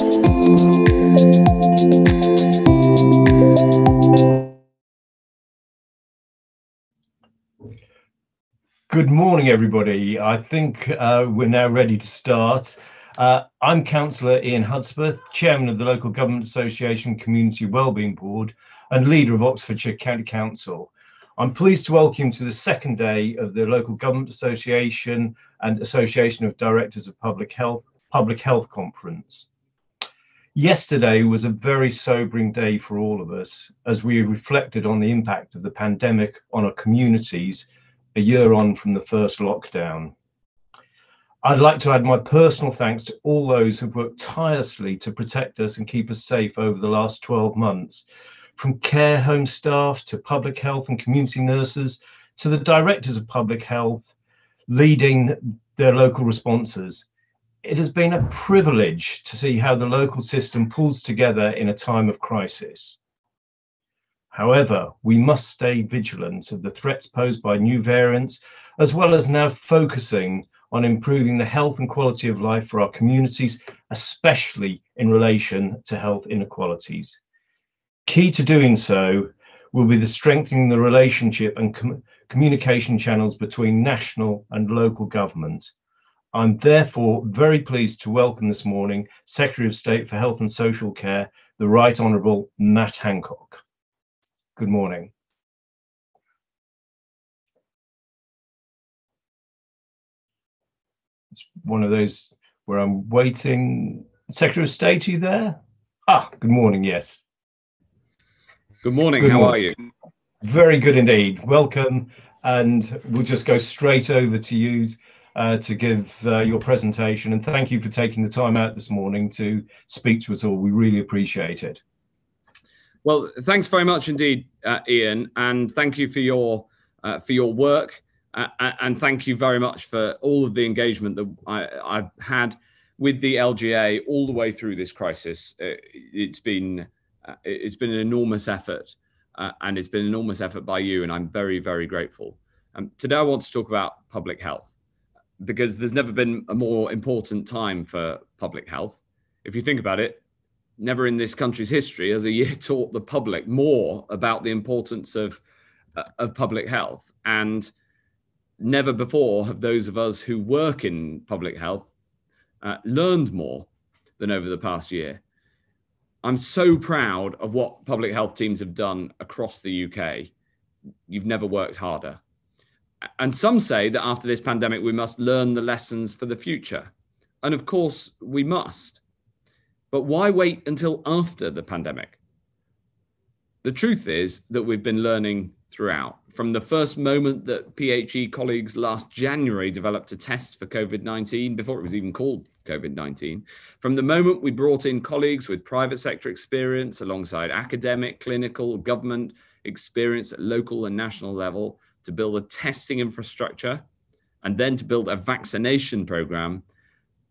Good morning, everybody. I think uh, we're now ready to start. Uh, I'm Councillor Ian Hudspeth, Chairman of the Local Government Association Community Wellbeing Board and leader of Oxfordshire County Council. I'm pleased to welcome you to the second day of the Local Government Association and Association of Directors of Public Health Public Health Conference. Yesterday was a very sobering day for all of us as we reflected on the impact of the pandemic on our communities a year on from the first lockdown. I'd like to add my personal thanks to all those who've worked tirelessly to protect us and keep us safe over the last 12 months, from care home staff to public health and community nurses to the directors of public health leading their local responses. It has been a privilege to see how the local system pulls together in a time of crisis. However, we must stay vigilant of the threats posed by new variants, as well as now focusing on improving the health and quality of life for our communities, especially in relation to health inequalities. Key to doing so will be the strengthening the relationship and com communication channels between national and local government. I'm therefore very pleased to welcome this morning Secretary of State for Health and Social Care, the Right Honourable Matt Hancock. Good morning. It's one of those where I'm waiting. Secretary of State, are you there? Ah, good morning, yes. Good morning, good how morning. are you? Very good indeed. Welcome, and we'll just go straight over to you to give uh, your presentation. And thank you for taking the time out this morning to speak to us all. We really appreciate it. Well, thanks very much indeed, uh, Ian, and thank you for your uh, for your work, uh, and thank you very much for all of the engagement that I, have had with the LGA all the way through this crisis. Uh, it's been uh, it's been an enormous effort, uh, and it's been an enormous effort by you, and I'm very very grateful. Um, today, I want to talk about public health because there's never been a more important time for public health. If you think about it, never in this country's history has a year taught the public more about the importance of uh, of public health. And never before have those of us who work in public health uh, learned more than over the past year. I'm so proud of what public health teams have done across the uk you've never worked harder and some say that after this pandemic we must learn the lessons for the future and of course we must but why wait until after the pandemic? The truth is that we've been learning throughout. From the first moment that PHE colleagues last January developed a test for COVID 19 before it was even called COVID 19, from the moment we brought in colleagues with private sector experience alongside academic, clinical, government experience at local and national level to build a testing infrastructure and then to build a vaccination program,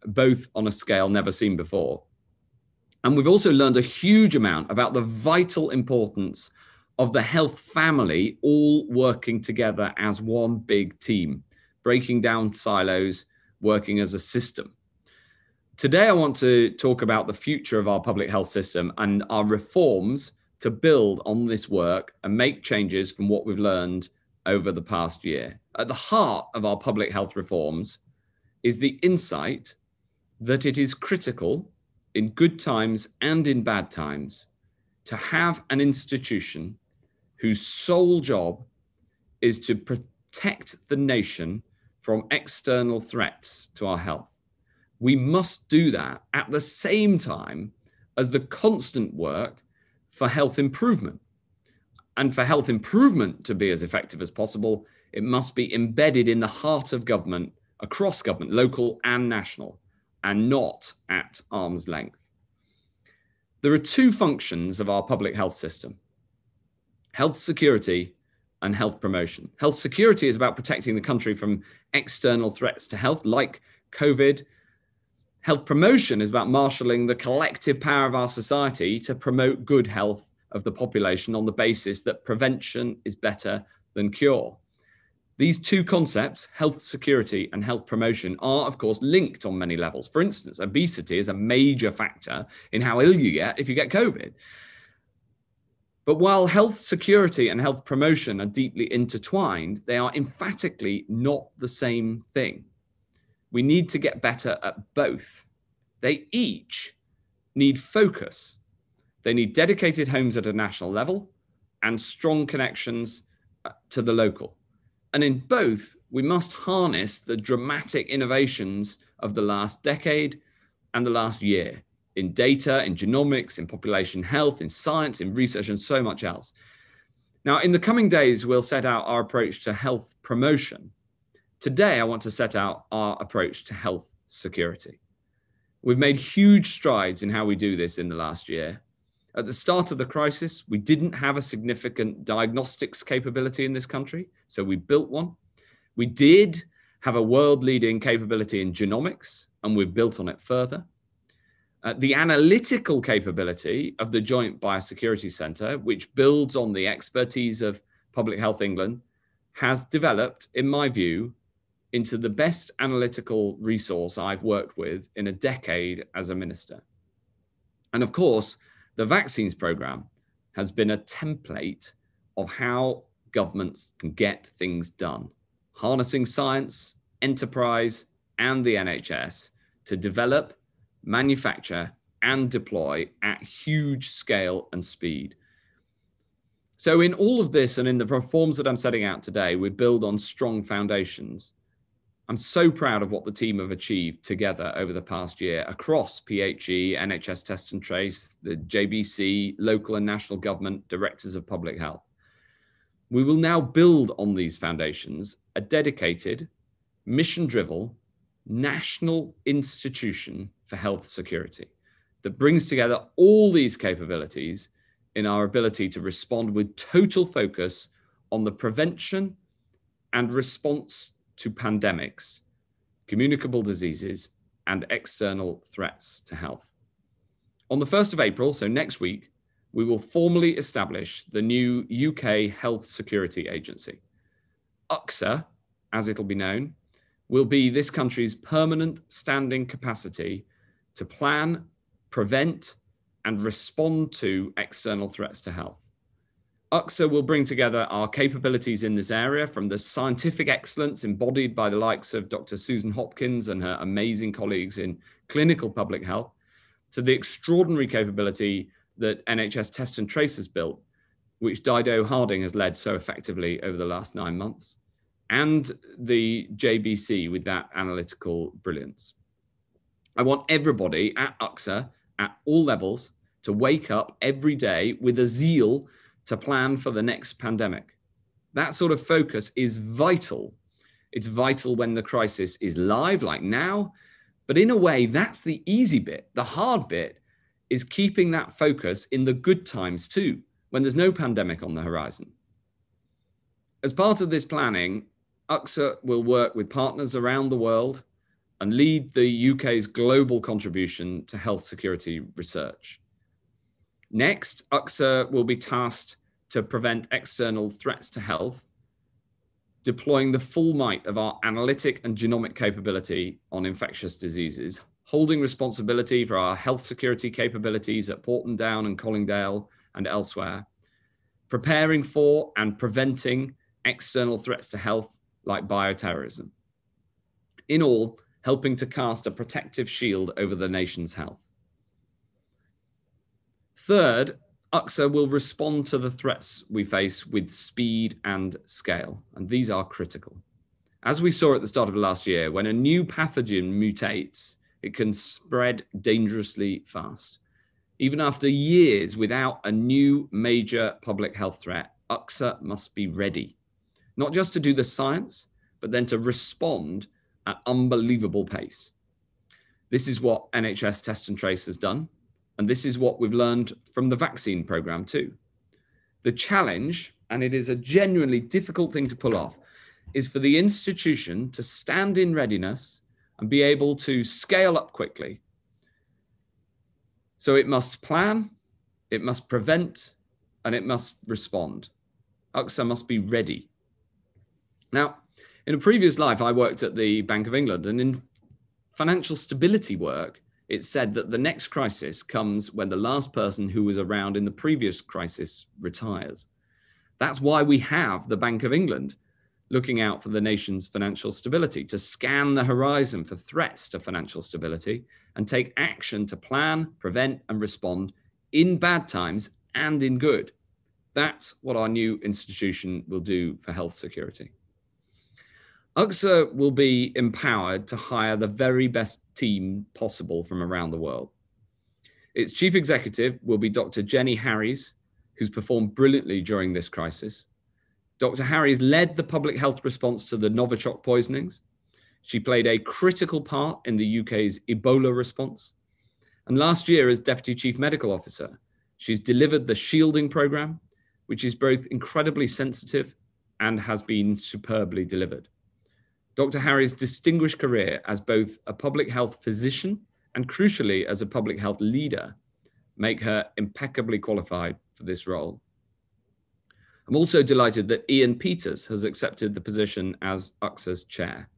both on a scale never seen before. And we've also learned a huge amount about the vital importance of the health family all working together as one big team, breaking down silos, working as a system. Today, I want to talk about the future of our public health system and our reforms to build on this work and make changes from what we've learned over the past year. At the heart of our public health reforms is the insight that it is critical in good times and in bad times, to have an institution whose sole job is to protect the nation from external threats to our health. We must do that at the same time as the constant work for health improvement. And for health improvement to be as effective as possible, it must be embedded in the heart of government, across government, local and national and not at arm's length. There are two functions of our public health system health security and health promotion. Health security is about protecting the country from external threats to health, like COVID. Health promotion is about marshalling the collective power of our society to promote good health of the population on the basis that prevention is better than cure. These two concepts, health security and health promotion, are of course linked on many levels. For instance, obesity is a major factor in how ill you get if you get COVID. But while health security and health promotion are deeply intertwined, they are emphatically not the same thing. We need to get better at both. They each need focus. They need dedicated homes at a national level and strong connections uh, to the local. And in both, we must harness the dramatic innovations of the last decade and the last year in data, in genomics, in population health, in science, in research, and so much else. Now, in the coming days, we'll set out our approach to health promotion. Today, I want to set out our approach to health security. We've made huge strides in how we do this in the last year. At the start of the crisis, we didn't have a significant diagnostics capability in this country, so we built one. We did have a world leading capability in genomics, and we've built on it further. Uh, the analytical capability of the Joint Biosecurity Centre, which builds on the expertise of Public Health England, has developed, in my view, into the best analytical resource I've worked with in a decade as a minister. And of course, the vaccines program has been a template of how governments can get things done, harnessing science, enterprise, and the NHS to develop, manufacture, and deploy at huge scale and speed. So, in all of this and in the reforms that I'm setting out today, we build on strong foundations I'm so proud of what the team have achieved together over the past year across PHE, NHS Test and Trace, the JBC, local and national government, directors of public health. We will now build on these foundations a dedicated, mission driven, national institution for health security that brings together all these capabilities in our ability to respond with total focus on the prevention and response to pandemics, communicable diseases, and external threats to health. On the 1st of April, so next week, we will formally establish the new UK Health Security Agency. UKHSA, as it'll be known, will be this country's permanent standing capacity to plan, prevent, and respond to external threats to health. UKHSA will bring together our capabilities in this area from the scientific excellence embodied by the likes of Dr. Susan Hopkins and her amazing colleagues in clinical public health to the extraordinary capability that NHS Test and Trace has built, which Dido Harding has led so effectively over the last nine months, and the JBC with that analytical brilliance. I want everybody at UKHSA at all levels to wake up every day with a zeal to plan for the next pandemic. That sort of focus is vital. It's vital when the crisis is live, like now. But in a way, that's the easy bit. The hard bit is keeping that focus in the good times too, when there's no pandemic on the horizon. As part of this planning, UKHSA will work with partners around the world and lead the UK's global contribution to health security research. Next, UKHSA will be tasked to prevent external threats to health, deploying the full might of our analytic and genomic capability on infectious diseases, holding responsibility for our health security capabilities at Porton Down and Colindale and elsewhere, preparing for and preventing external threats to health like bioterrorism. In all, helping to cast a protective shield over the nation's health. Third, UKHSA will respond to the threats we face with speed and scale, and these are critical. As we saw at the start of last year, when a new pathogen mutates, it can spread dangerously fast. Even after years without a new major public health threat, UKHSA must be ready, not just to do the science, but then to respond at unbelievable pace. This is what NHS Test and Trace has done and this is what we've learned from the vaccine program too. The challenge, and it is a genuinely difficult thing to pull off, is for the institution to stand in readiness and be able to scale up quickly. So it must plan, it must prevent, and it must respond. UKHSA must be ready. Now, In a previous life, I worked at the Bank of England, and in financial stability work, it said that the next crisis comes when the last person who was around in the previous crisis retires. That's why we have the Bank of England looking out for the nation's financial stability, to scan the horizon for threats to financial stability and take action to plan, prevent, and respond in bad times and in good. That's what our new institution will do for health security. UKHSA will be empowered to hire the very best team possible from around the world. Its chief executive will be Dr. Jenny Harries, who's performed brilliantly during this crisis. Dr. Harries led the public health response to the Novichok poisonings. She played a critical part in the UK's Ebola response. And last year, as Deputy Chief Medical Officer, she's delivered the shielding program, which is both incredibly sensitive and has been superbly delivered. Dr. Harries distinguished career as both a public health physician and crucially as a public health leader make her impeccably qualified for this role. I'm also delighted that Ian Peters has accepted the position as UKHSA's chair.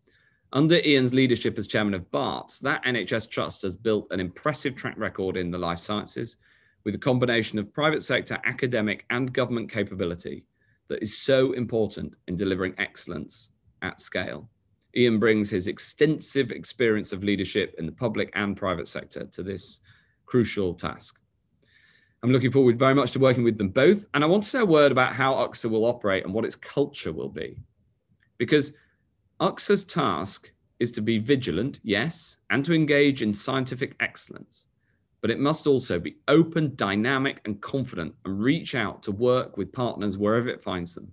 Under Ian's leadership as chairman of BARTS, that NHS trust has built an impressive track record in the life sciences with a combination of private sector, academic, and government capability that is so important in delivering excellence at scale. Ian brings his extensive experience of leadership in the public and private sector to this crucial task. I'm looking forward very much to working with them both. And I want to say a word about how UKHSA will operate and what its culture will be. Because UKHSA's task is to be vigilant, yes, and to engage in scientific excellence. But it must also be open, dynamic, and confident and reach out to work with partners wherever it finds them.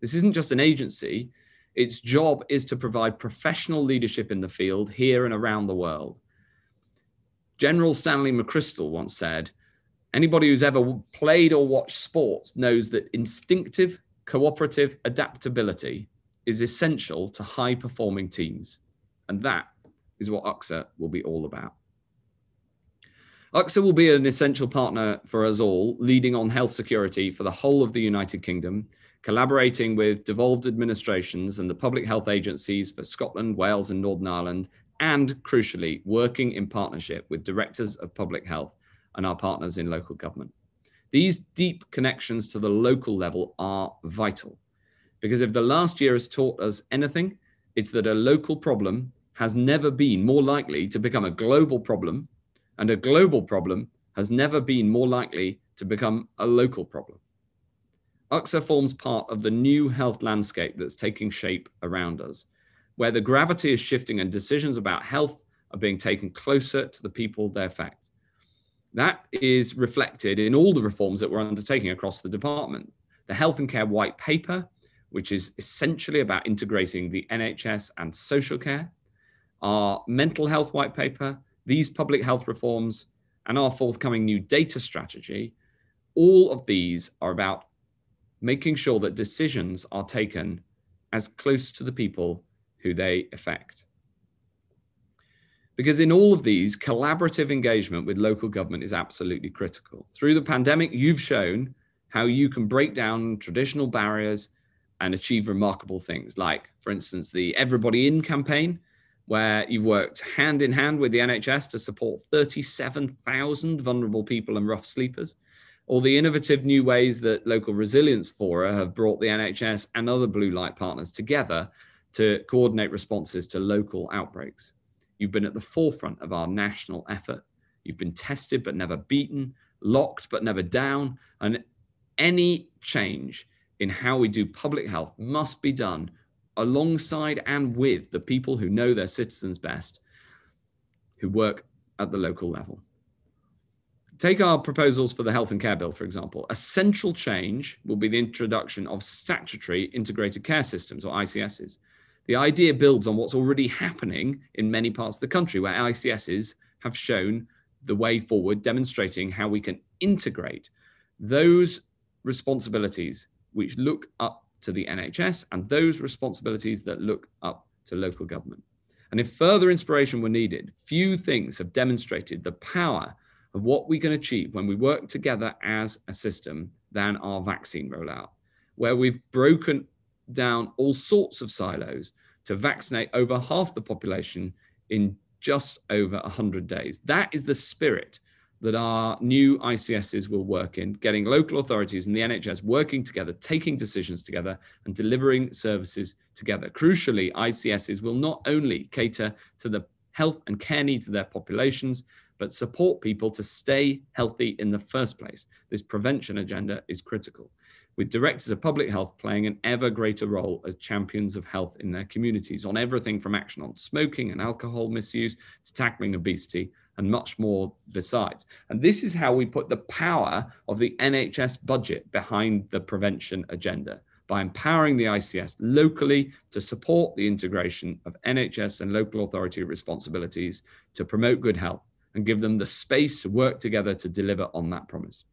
This isn't just an agency, its job is to provide professional leadership in the field here and around the world. General Stanley McChrystal once said, Anybody who's ever played or watched sports knows that instinctive, cooperative adaptability is essential to high performing teams. And that is what UKHSA will be all about. UKHSA will be an essential partner for us all, leading on health security for the whole of the United Kingdom collaborating with devolved administrations and the public health agencies for Scotland, Wales, and Northern Ireland, and crucially, working in partnership with directors of public health and our partners in local government. These deep connections to the local level are vital because if the last year has taught us anything, it's that a local problem has never been more likely to become a global problem, and a global problem has never been more likely to become a local problem. UKHSA forms part of the new health landscape that's taking shape around us, where the gravity is shifting and decisions about health are being taken closer to the people they affect. That is reflected in all the reforms that we're undertaking across the department. The Health and Care White Paper, which is essentially about integrating the NHS and social care, our mental health white paper, these public health reforms, and our forthcoming new data strategy, all of these are about making sure that decisions are taken as close to the people who they affect. Because in all of these, collaborative engagement with local government is absolutely critical. Through the pandemic, you've shown how you can break down traditional barriers and achieve remarkable things, like, for instance, the Everybody In campaign, where you've worked hand in hand with the NHS to support 37,000 vulnerable people and rough sleepers or the innovative new ways that local resilience fora have brought the NHS and other blue light partners together to coordinate responses to local outbreaks. You've been at the forefront of our national effort. You've been tested but never beaten, locked but never down. And any change in how we do public health must be done alongside and with the people who know their citizens best, who work at the local level. Take our proposals for the Health and Care Bill, for example. A central change will be the introduction of statutory integrated care systems, or ICSs. The idea builds on what's already happening in many parts of the country, where ICSs have shown the way forward, demonstrating how we can integrate those responsibilities which look up to the NHS and those responsibilities that look up to local government. And if further inspiration were needed, few things have demonstrated the power of what we can achieve when we work together as a system than our vaccine rollout, where we've broken down all sorts of silos to vaccinate over half the population in just over 100 days. That is the spirit that our new ICSs will work in, getting local authorities and the NHS working together, taking decisions together, and delivering services together. Crucially, ICSs will not only cater to the health and care needs of their populations, but support people to stay healthy in the first place. This prevention agenda is critical, with directors of public health playing an ever greater role as champions of health in their communities on everything from action on smoking and alcohol misuse to tackling obesity and much more besides. And this is how we put the power of the NHS budget behind the prevention agenda by empowering the ICS locally to support the integration of NHS and local authority responsibilities to promote good health and give them the space to work together to deliver on that promise.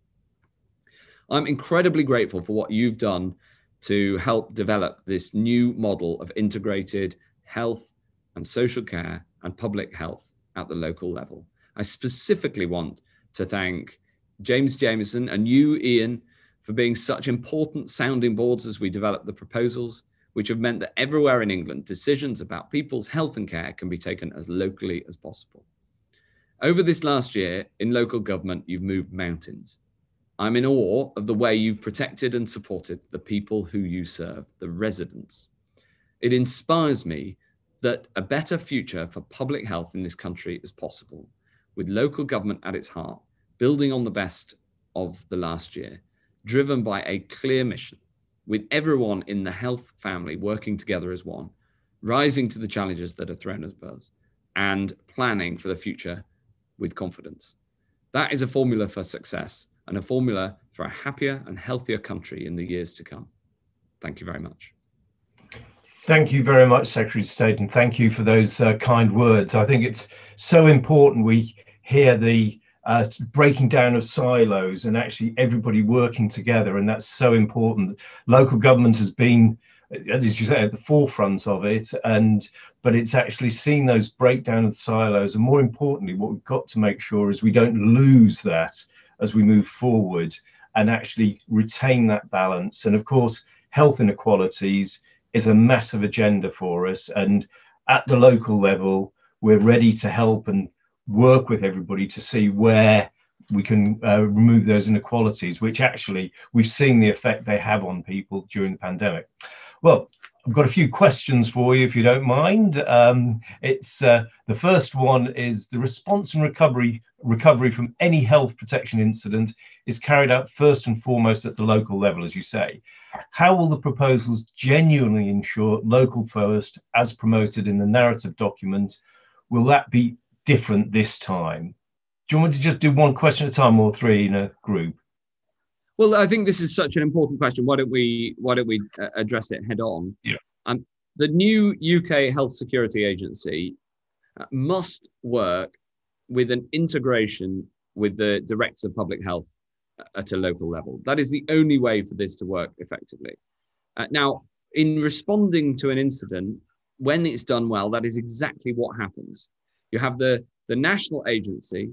I'm incredibly grateful for what you've done to help develop this new model of integrated health and social care and public health at the local level. I specifically want to thank James Jamieson and you, Ian, for being such important sounding boards as we develop the proposals, which have meant that everywhere in England, decisions about people's health and care can be taken as locally as possible. Over this last year, in local government, you've moved mountains. I'm in awe of the way you've protected and supported the people who you serve, the residents. It inspires me that a better future for public health in this country is possible with local government at its heart, building on the best of the last year, driven by a clear mission, with everyone in the health family working together as one, rising to the challenges that are thrown at us, and planning for the future with confidence. That is a formula for success and a formula for a happier and healthier country in the years to come. Thank you very much. Thank you very much, Secretary of State, and thank you for those uh, kind words. I think it's so important we hear the uh, breaking down of silos and actually everybody working together, and that's so important. Local government has been, as you say, at the forefront of it, and but it's actually seen those breakdown of silos, and more importantly, what we've got to make sure is we don't lose that as we move forward and actually retain that balance. And of course, health inequalities is a massive agenda for us. And at the local level, we're ready to help and work with everybody to see where we can uh, remove those inequalities, which actually we've seen the effect they have on people during the pandemic. Well, I've got a few questions for you, if you don't mind. Um, it's uh, the first one is the response and recovery recovery from any health protection incident is carried out first and foremost at the local level, as you say. How will the proposals genuinely ensure local first, as promoted in the narrative document? Will that be different this time? Do you want me to just do one question at a time or three in a group? Well, I think this is such an important question. Why don't we why don't we uh, address it head on? Yeah. Um, the new UK Health Security Agency uh, must work with an integration with the director of public health at a local level. That is the only way for this to work effectively. Uh, now, in responding to an incident, when it's done well, that is exactly what happens. You have the, the national agency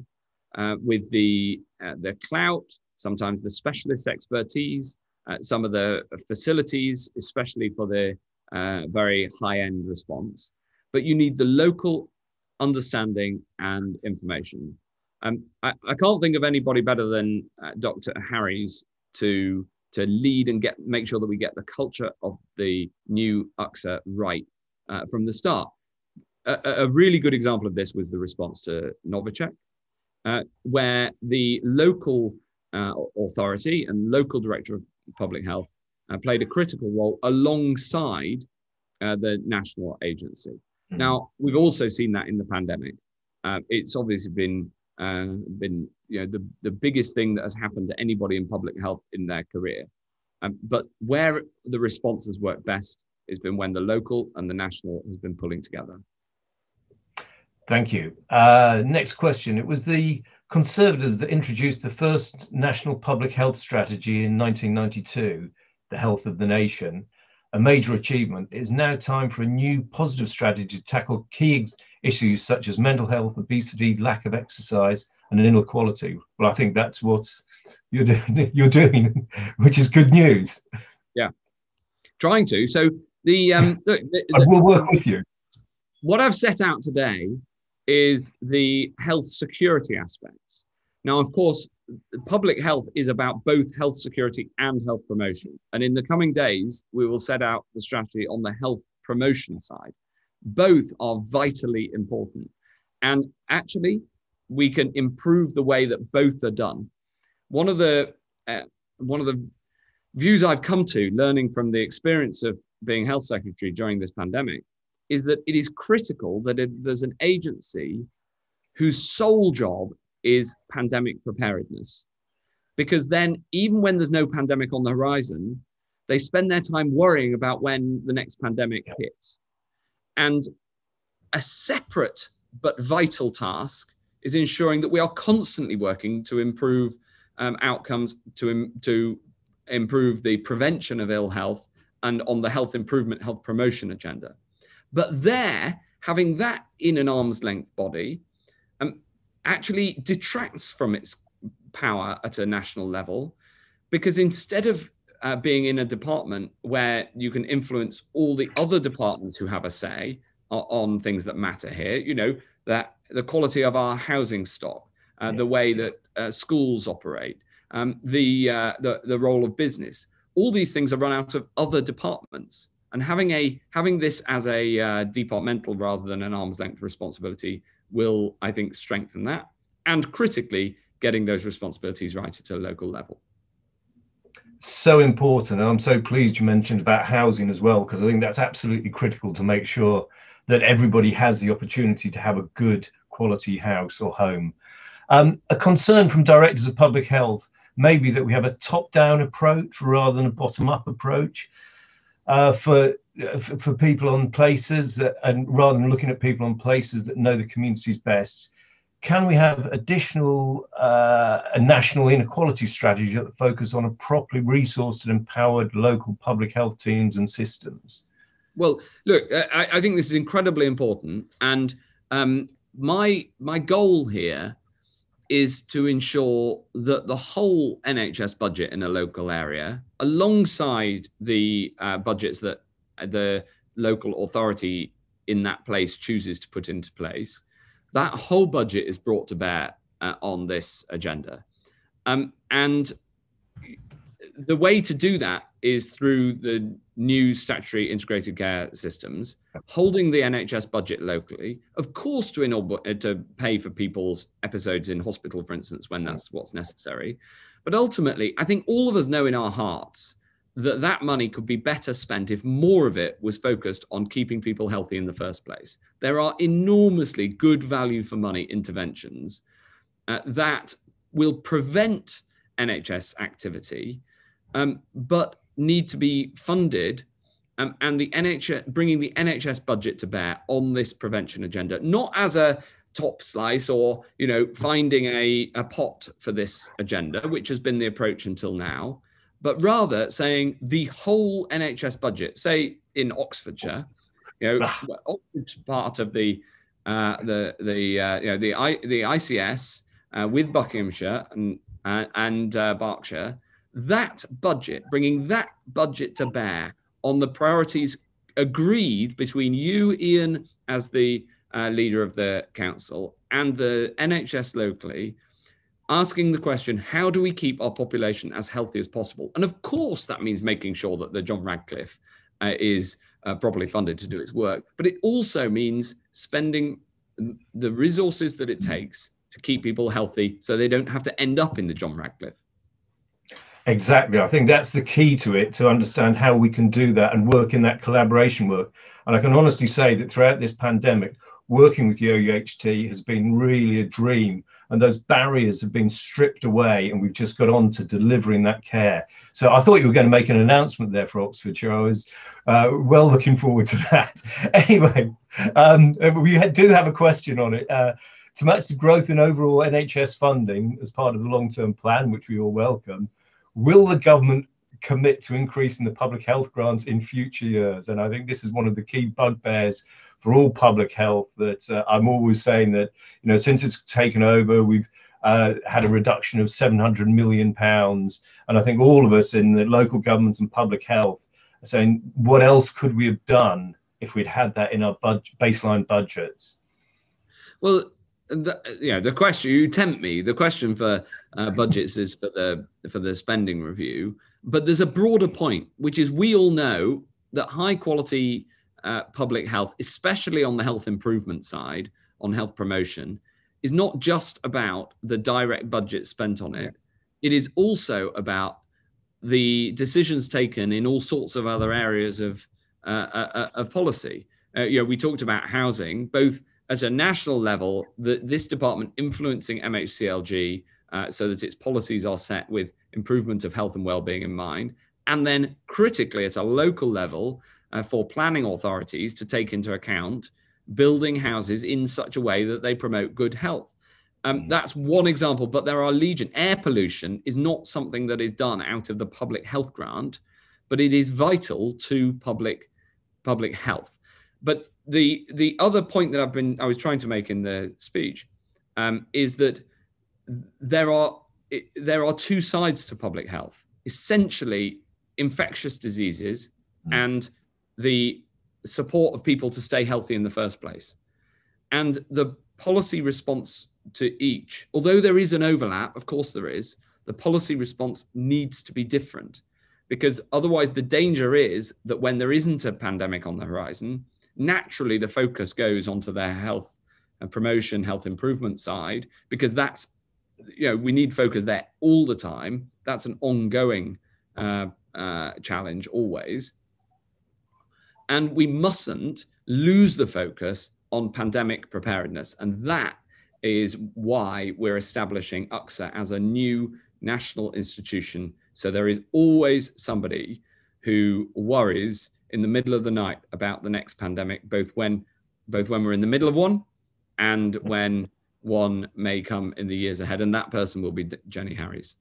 uh, with the, uh, the clout, sometimes the specialist expertise, uh, some of the facilities, especially for the uh, very high end response. But you need the local understanding, and information. Um, I, I, can't think of anybody better than uh, Dr. Harries to to lead and get make sure that we get the culture of the new UKHSA right uh, from the start. A, a, really good example of this was the response to Novichok, uh, where the local uh, authority and local director of public health uh, played a critical role alongside uh, the national agency. Mm. Now, we've also seen that in the pandemic. Uh, it's obviously been uh, been you know the, the biggest thing that has happened to anybody in public health in their career. Um, but where the responses work best has been when the local and the national has been pulling together. Thank you. Uh, next question. It was the Conservatives that introduced the first national public health strategy in 1992, the health of the nation a major achievement, it is now time for a new positive strategy to tackle key issues such as mental health, obesity, lack of exercise, and inequality. Well, I think that's what you're doing, you're doing which is good news. Yeah, trying to. So The, um, look, the, the, I will work with you. What I've set out today is the health security aspects. Now, of course, public health is about both health security and health promotion. And in the coming days, we will set out the strategy on the health promotion side. Both are vitally important. And actually, we can improve the way that both are done. One of the uh, one of the views I've come to, learning from the experience of being health secretary during this pandemic, is that it is critical that there's an agency whose sole job is pandemic preparedness. Because then, even when there's no pandemic on the horizon, they spend their time worrying about when the next pandemic hits. And a separate but vital task is ensuring that we are constantly working to improve um, outcomes, to, to improve the prevention of ill health, and on the health improvement, health promotion agenda. But there, having that in an arm's length body um, actually detracts from its power at a national level because instead of uh, being in a department where you can influence all the other departments who have a say on things that matter here, you know, that the quality of our housing stock, uh, the way that uh, schools operate, um, the, uh, the, the role of business, all these things are run out of other departments. And having a having this as a uh, departmental rather than an arm's length responsibility will, I think, strengthen that. And critically, getting those responsibilities right at a local level. So important. And I'm so pleased you mentioned about housing as well, because I think that's absolutely critical to make sure that everybody has the opportunity to have a good quality house or home. Um, a concern from directors of public health may be that we have a top-down approach rather than a bottom-up approach uh, for for people on places and rather than looking at people on places that know the communities best can we have additional uh, a national inequality strategy that focus on a properly resourced and empowered local public health teams and systems? Well look i, I think this is incredibly important and um, my my goal here is to ensure that the whole NHS budget in a local area, alongside the uh, budgets that the local authority in that place chooses to put into place, that whole budget is brought to bear uh, on this agenda. Um, and the way to do that is through the new statutory integrated care systems, holding the NHS budget locally, of course, to enable uh, to pay for people's episodes in hospital, for instance, when that's what's necessary. But ultimately, I think all of us know in our hearts that that money could be better spent if more of it was focused on keeping people healthy in the first place. There are enormously good value for money interventions uh, that will prevent NHS activity, um, but need to be funded um, and the NHS bringing the NHS budget to bear on this prevention agenda, not as a top slice or you know finding a, a pot for this agenda, which has been the approach until now, but rather saying the whole NHS budget, say in Oxfordshire, you know, ah. Oxford's part of the uh, the the uh, you know the I, the ICS uh, with Buckinghamshire and uh, and uh, Berkshire that budget, bringing that budget to bear on the priorities agreed between you, Ian, as the uh, leader of the council, and the NHS locally, asking the question how do we keep our population as healthy as possible? And of course, that means making sure that the John Radcliffe uh, is uh, properly funded to do its work, but it also means spending the resources that it takes to keep people healthy so they don't have to end up in the John Radcliffe. Exactly. I think that's the key to it to understand how we can do that and work in that collaboration work. And I can honestly say that throughout this pandemic, working with OUHT has been really a dream. And those barriers have been stripped away, and we've just got on to delivering that care. So I thought you were going to make an announcement there for Oxfordshire. I was uh, well looking forward to that. anyway, um, we do have a question on it. Uh, to match the growth in overall NHS funding as part of the long term plan, which we all welcome, will the government commit to increasing the public health grants in future years? And I think this is one of the key bugbears for all public health that uh, I'm always saying that, you know, since it's taken over, we've uh, had a reduction of 700 million pounds. And I think all of us in the local governments and public health are saying what else could we have done if we'd had that in our budget, baseline budgets? Well, the, yeah, the question you tempt me. The question for uh, budgets is for the for the spending review, but there's a broader point, which is we all know that high quality uh, public health, especially on the health improvement side, on health promotion, is not just about the direct budget spent on it. It is also about the decisions taken in all sorts of other areas of uh, uh, uh of policy. Uh, you know, we talked about housing, both at a national level, that this department influencing MHCLG uh, so that its policies are set with improvement of health and well-being in mind, and then critically at a local level uh, for planning authorities to take into account building houses in such a way that they promote good health. Um, mm. that's one example, but there are legion. Air pollution is not something that is done out of the public health grant, but it is vital to public public health. But the the other point that I've been I was trying to make in the speech um, is that there are there are two sides to public health. Essentially, infectious diseases mm. and the support of people to stay healthy in the first place. And the policy response to each, although there is an overlap, of course there is, the policy response needs to be different because otherwise the danger is that when there isn't a pandemic on the horizon, naturally the focus goes onto their health and promotion, health improvement side, because that's, you know, we need focus there all the time. That's an ongoing uh, uh, challenge always. And we mustn't lose the focus on pandemic preparedness. And that is why we're establishing UKHSA as a new national institution. So there is always somebody who worries in the middle of the night about the next pandemic, both when both when we're in the middle of one and when one may come in the years ahead. And that person will be Jenny Harries.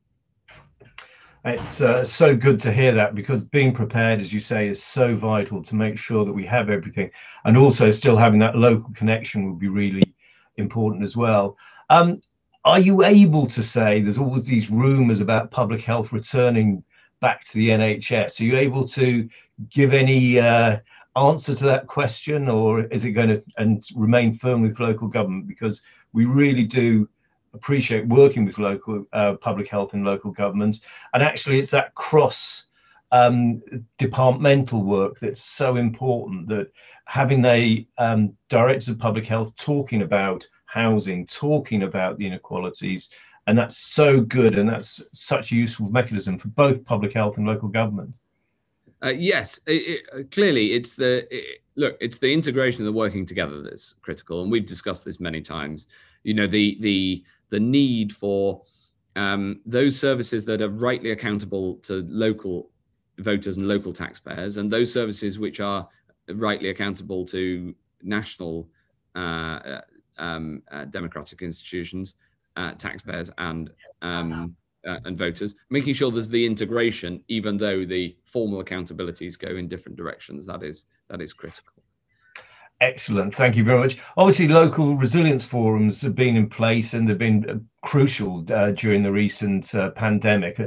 It's uh, so good to hear that because being prepared, as you say, is so vital to make sure that we have everything, and also still having that local connection will be really important as well. Um, are you able to say there's always these rumours about public health returning back to the NHS? Are you able to give any uh, answer to that question, or is it going to and remain firm with local government? Because we really do appreciate working with local uh, public health and local governments. And actually, it's that cross um, departmental work that's so important that having the um, directors of public health talking about housing, talking about the inequalities, and that's so good and that's such a useful mechanism for both public health and local government. Uh, yes, it, it, clearly it's the it, look. It's the integration of the working together that's critical, and we've discussed this many times. You know, the the the need for um, those services that are rightly accountable to local voters and local taxpayers, and those services which are rightly accountable to national uh, um, uh, democratic institutions, uh, taxpayers, and um, uh, and voters, making sure there's the integration, even though the formal accountabilities go in different directions. That is that is critical. Excellent. Thank you very much. Obviously, local resilience forums have been in place and they've been uh, crucial uh, during the recent uh, pandemic.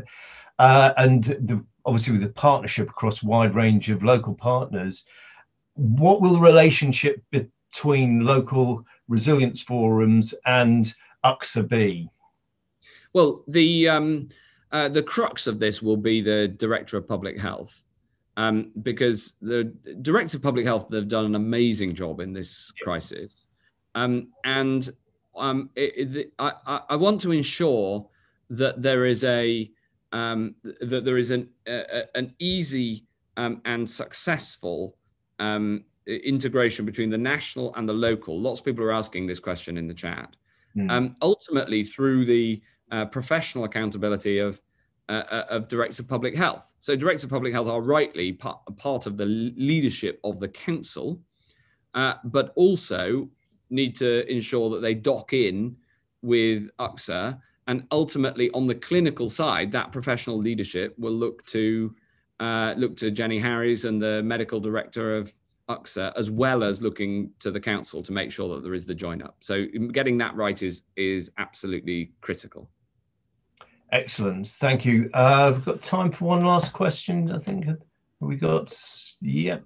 Uh, and the, obviously, with the partnership across a wide range of local partners, what will the relationship between local resilience forums and UKHSA be? Well, the um, uh, the crux of this will be the director of public health um, because the director of public health have done an amazing job in this crisis, um, and um, it, it, I, I, want to ensure that there is a um, that there is an a, an easy um, and successful um, integration between the national and the local. Lots of people are asking this question in the chat. Mm. ultimately, through the uh, professional accountability of uh, uh, of directors of public health. So directors of public health are rightly part, part of the leadership of the council, uh, but also need to ensure that they dock in with UKHSA. And ultimately, on the clinical side, that professional leadership will look to uh, look to Jenny Harries and the medical director of UKHSA, as well as looking to the council to make sure that there is the join up. So getting that right is is absolutely critical. Excellent. Thank you. Uh, I've got time for one last question, I think. we got, yep.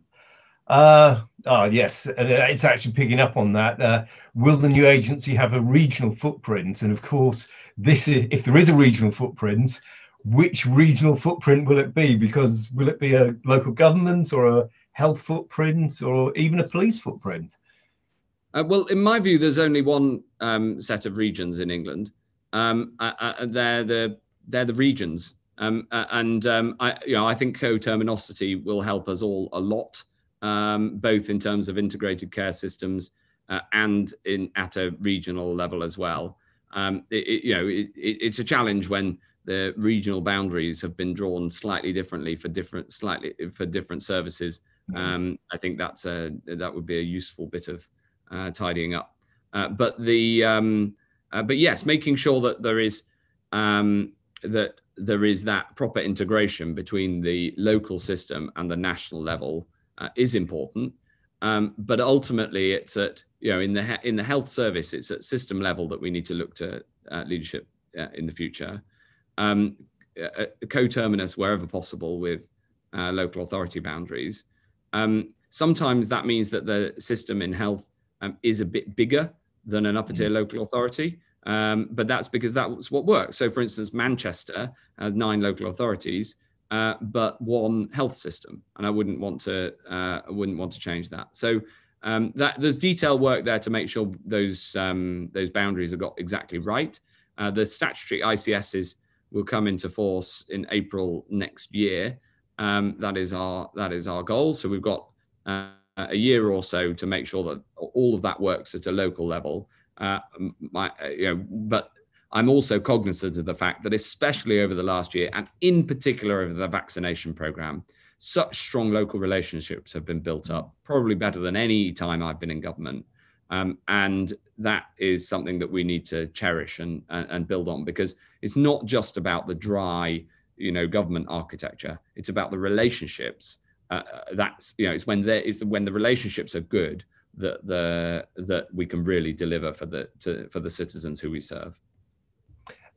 Uh, oh, yes, it's actually picking up on that. Uh, will the new agency have a regional footprint? And of course, this is, if there is a regional footprint, which regional footprint will it be? Because will it be a local government or a health footprint or even a police footprint? Uh, well, in my view, there's only one um, set of regions in England. Um, uh, uh, they're the they're the regions, um, uh, and um, I you know I think co-terminosity will help us all a lot, um, both in terms of integrated care systems uh, and in at a regional level as well. Um, it, it, you know, it, it's a challenge when the regional boundaries have been drawn slightly differently for different slightly for different services. Mm-hmm. Um, I think that's a that would be a useful bit of uh, tidying up. Uh, but the um, uh, but yes, making sure that there is um, that there is that proper integration between the local system and the national level uh, is important. Um, but ultimately, it's at you know in the in the health service, it's at system level that we need to look to uh, leadership uh, in the future um, coterminous wherever possible with uh, local authority boundaries. Um, sometimes that means that the system in health um, is a bit bigger than an upper tier mm. local authority, um, but that's because that's what works. So, for instance, Manchester has nine local authorities, uh, but one health system, and I wouldn't want to uh, I wouldn't want to change that. So. Um, that there's detailed work there to make sure those um, those boundaries are got exactly right. Uh, the statutory ICSs will come into force in April next year. Um, that is our that is our goal. So we've got uh, a year or so to make sure that all of that works at a local level. Uh, my, uh, you know, but I'm also cognizant of the fact that, especially over the last year, and in particular over the vaccination program, such strong local relationships have been built up, probably better than any time I've been in government. Um, and that is something that we need to cherish and, and, and build on because it's not just about the dry, you know, government architecture. It's about the relationships. Uh, that's you know, it's when there is when the relationships are good that the that we can really deliver for the to, for the citizens who we serve.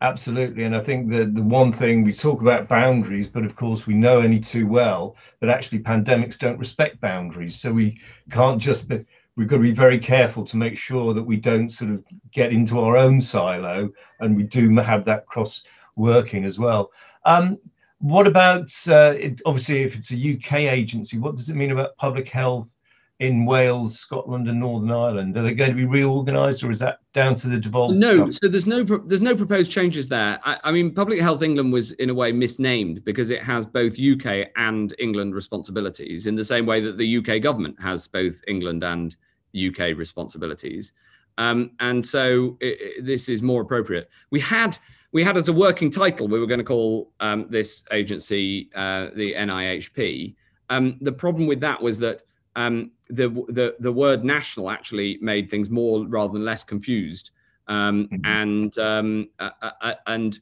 Absolutely, and I think that the one thing we talk about boundaries, but of course we know only too well that actually pandemics don't respect boundaries. So we can't just be, we've got to be very careful to make sure that we don't sort of get into our own silo and we do have that cross working as well. Um, what about, uh, it, obviously, if it's a UK agency, what does it mean about public health in Wales, Scotland, and Northern Ireland? Are they going to be reorganised, or is that down to the devolved? No, so there's no there's no proposed changes there. I, I, mean, Public Health England was in a way misnamed because it has both UK and England responsibilities, in the same way that the UK government has both England and UK responsibilities. Um, and so it, it, this is more appropriate. We had we had as a working title we were going to call um, this agency uh, the NIHP. Um, the problem with that was that um, the, the the word national actually made things more rather than less confused, um, mm-hmm. and um, uh, uh, uh, and.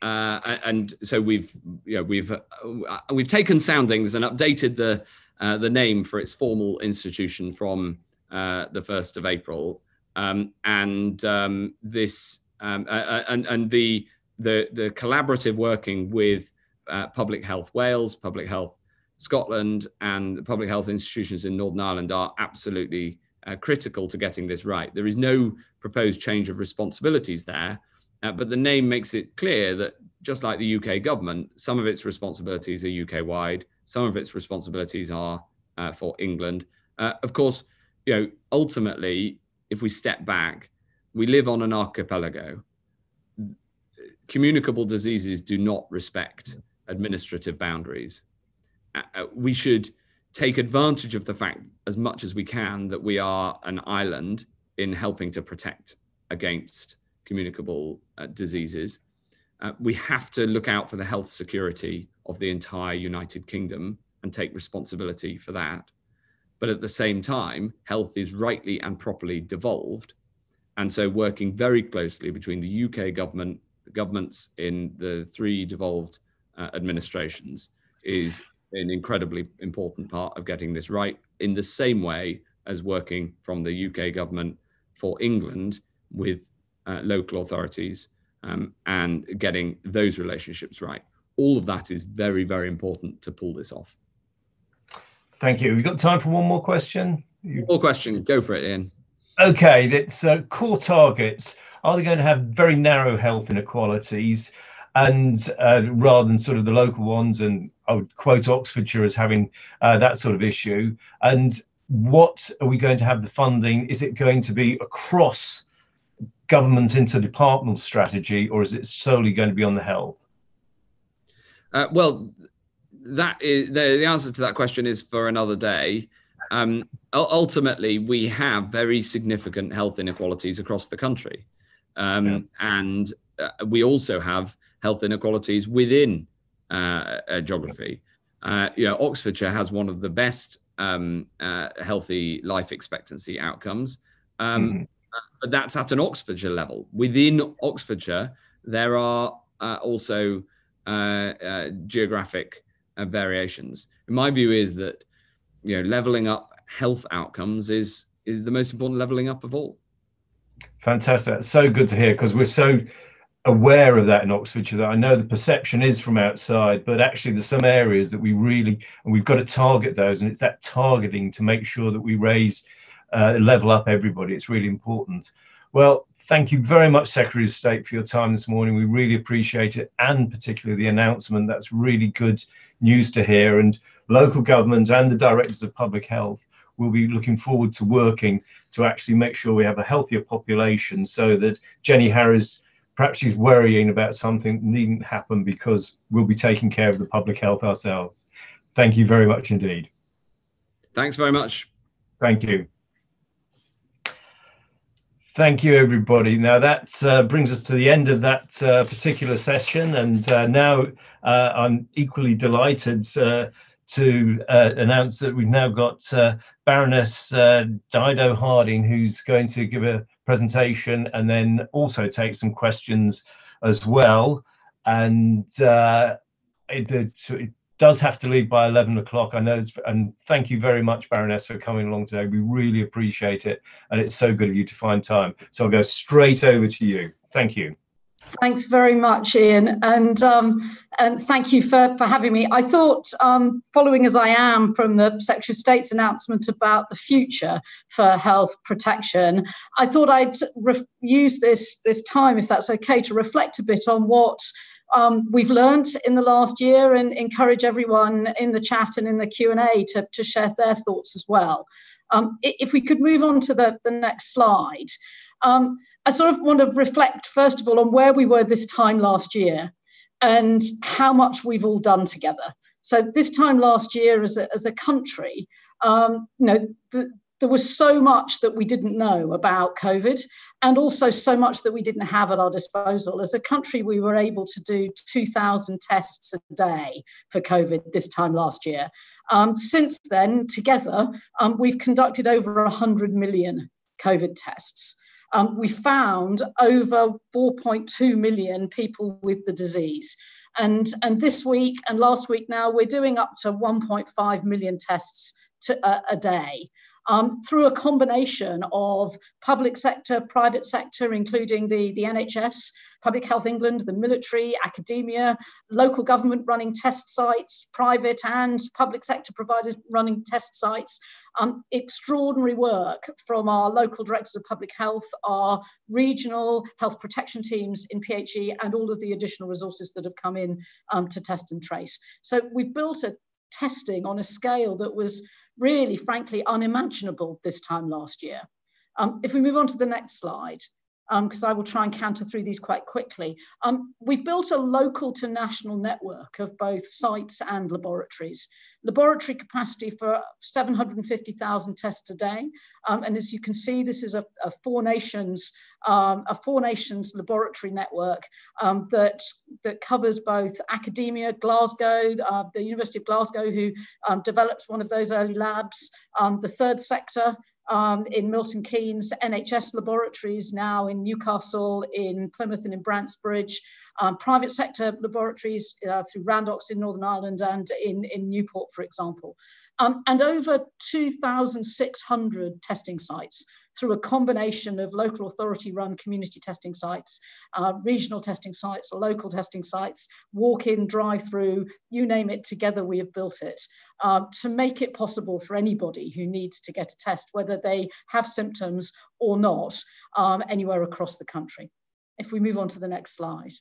Uh, and so we've, you know, we've uh, we've taken soundings and updated the the name for its formal institution from the first of April, um, and um, this um, and and the the the collaborative working with Public Health Wales, Public Health Scotland and the public health institutions in Northern Ireland are absolutely uh, critical to getting this right. There is no proposed change of responsibilities there, uh, but the name makes it clear that just like the UK government, some of its responsibilities are UK wide, some of its responsibilities are uh, for England. Uh, of course, you know, ultimately, if we step back, we live on an archipelago. Communicable diseases do not respect administrative boundaries. Uh, uh, we should take advantage of the fact as much as we can that we are an island in helping to protect against communicable uh, diseases. Uh, we have to look out for the health security of the entire United Kingdom and take responsibility for that. But at the same time, health is rightly and properly devolved. And so, working very closely between the UK government, the governments in the three devolved uh, administrations is an incredibly important part of getting this right, in the same way as working from the UK government for England with uh, local authorities um, and getting those relationships right. All of that is very, very important to pull this off. Thank you. We've got time for one more question. More question. Go for it, Ian. Okay, that's uh, core targets. Are they going to have very narrow health inequalities, and uh, rather than sort of the local ones? And I would quote Oxfordshire as having uh, that sort of issue. And what are we going to have the funding? Is it going to be across government interdepartmental strategy, or is it solely going to be on the health? Uh, well, that is the, the answer to that question is for another day. Um, ultimately, we have very significant health inequalities across the country. Um, yeah. And uh, we also have health inequalities within uh, uh, geography. Uh, you know, Oxfordshire has one of the best um, uh, healthy life expectancy outcomes, um, mm-hmm. but that's at an Oxfordshire level. Within Oxfordshire, there are also geographic variations. My view is that you know leveling up health outcomes is is the most important leveling up of all. Fantastic. That's so good to hear because we're so aware of that in Oxfordshire that I know the perception is from outside, but actually there's some areas that we really and we've got to target those, and it's that targeting to make sure that we raise uh, level up everybody. It's really important. Well, thank you very much, Secretary of State, for your time this morning. We really appreciate it, and particularly the announcement. That's really good news to hear. And local governments and the directors of public health will be looking forward to working to actually make sure we have a healthier population so that Jenny Harries perhaps she's worrying about something needn't happen because we'll be taking care of the public health ourselves. Thank you very much indeed. Thanks very much. Thank you. Thank you, everybody. Now that uh, brings us to the end of that uh, particular session, and uh, now uh, I'm equally delighted uh, to uh, announce that we've now got uh, Baroness uh, Dido Harding, who's going to give a presentation and then also take some questions as well. And uh, it, it, does have to leave by 11 o'clock. I know, and thank you very much, Baroness, for coming along today. We really appreciate it, and it's so good of you to find time. So I'll go straight over to you. Thank you. Thanks very much, Ian, and um, and thank you for, for having me. I thought, um, following as I am from the Secretary of State's announcement about the future for health protection, I thought I'd use this this time, if that's okay, to reflect a bit on what um, we've learned in the last year and encourage everyone in the chat and in the Q&A to, to share their thoughts as well. Um, if we could move on to the, the next slide. Um, I sort of want to reflect, first of all, on where we were this time last year and how much we've all done together. So this time last year as a, as a country, um, you know, the, there was so much that we didn't know about COVID and also so much that we didn't have at our disposal. As a country, we were able to do 2,000 tests a day for COVID this time last year. Um, since then, together, um, we've conducted over 100 million COVID tests. Um, we found over 4.2 million people with the disease. And, and this week and last week now, we're doing up to 1.5 million tests to, uh, a day um, through a combination of public sector, private sector, including the, the NHS, Public Health England, the military, academia, local government running test sites, private and public sector providers running test sites. Um, extraordinary work from our local directors of public health, our regional health protection teams in PHE, and all of the additional resources that have come in um, to test and trace. So we've built a testing on a scale that was really, frankly, unimaginable this time last year. Um, if we move on to the next slide, because um, I will try and counter through these quite quickly. Um, we've built a local to national network of both sites and laboratories. Laboratory capacity for 750,000 tests a day. Um, and as you can see, this is a, a four nations, um, a four nations laboratory network um, that, that covers both academia, Glasgow, uh, the University of Glasgow, who um, developed one of those early labs, the third sector, um, in Milton Keynes, NHS laboratories now in Newcastle, in Plymouth and in Brantesbridge, um, private sector laboratories uh, through Randox in Northern Ireland and in, in Newport, for example. Um, and over 2,600 testing sites through a combination of local authority run community testing sites, uh, regional testing sites, local testing sites, walk in, drive through, you name it, together we have built it uh, to make it possible for anybody who needs to get a test, whether they have symptoms or not, um, anywhere across the country. If we move on to the next slide.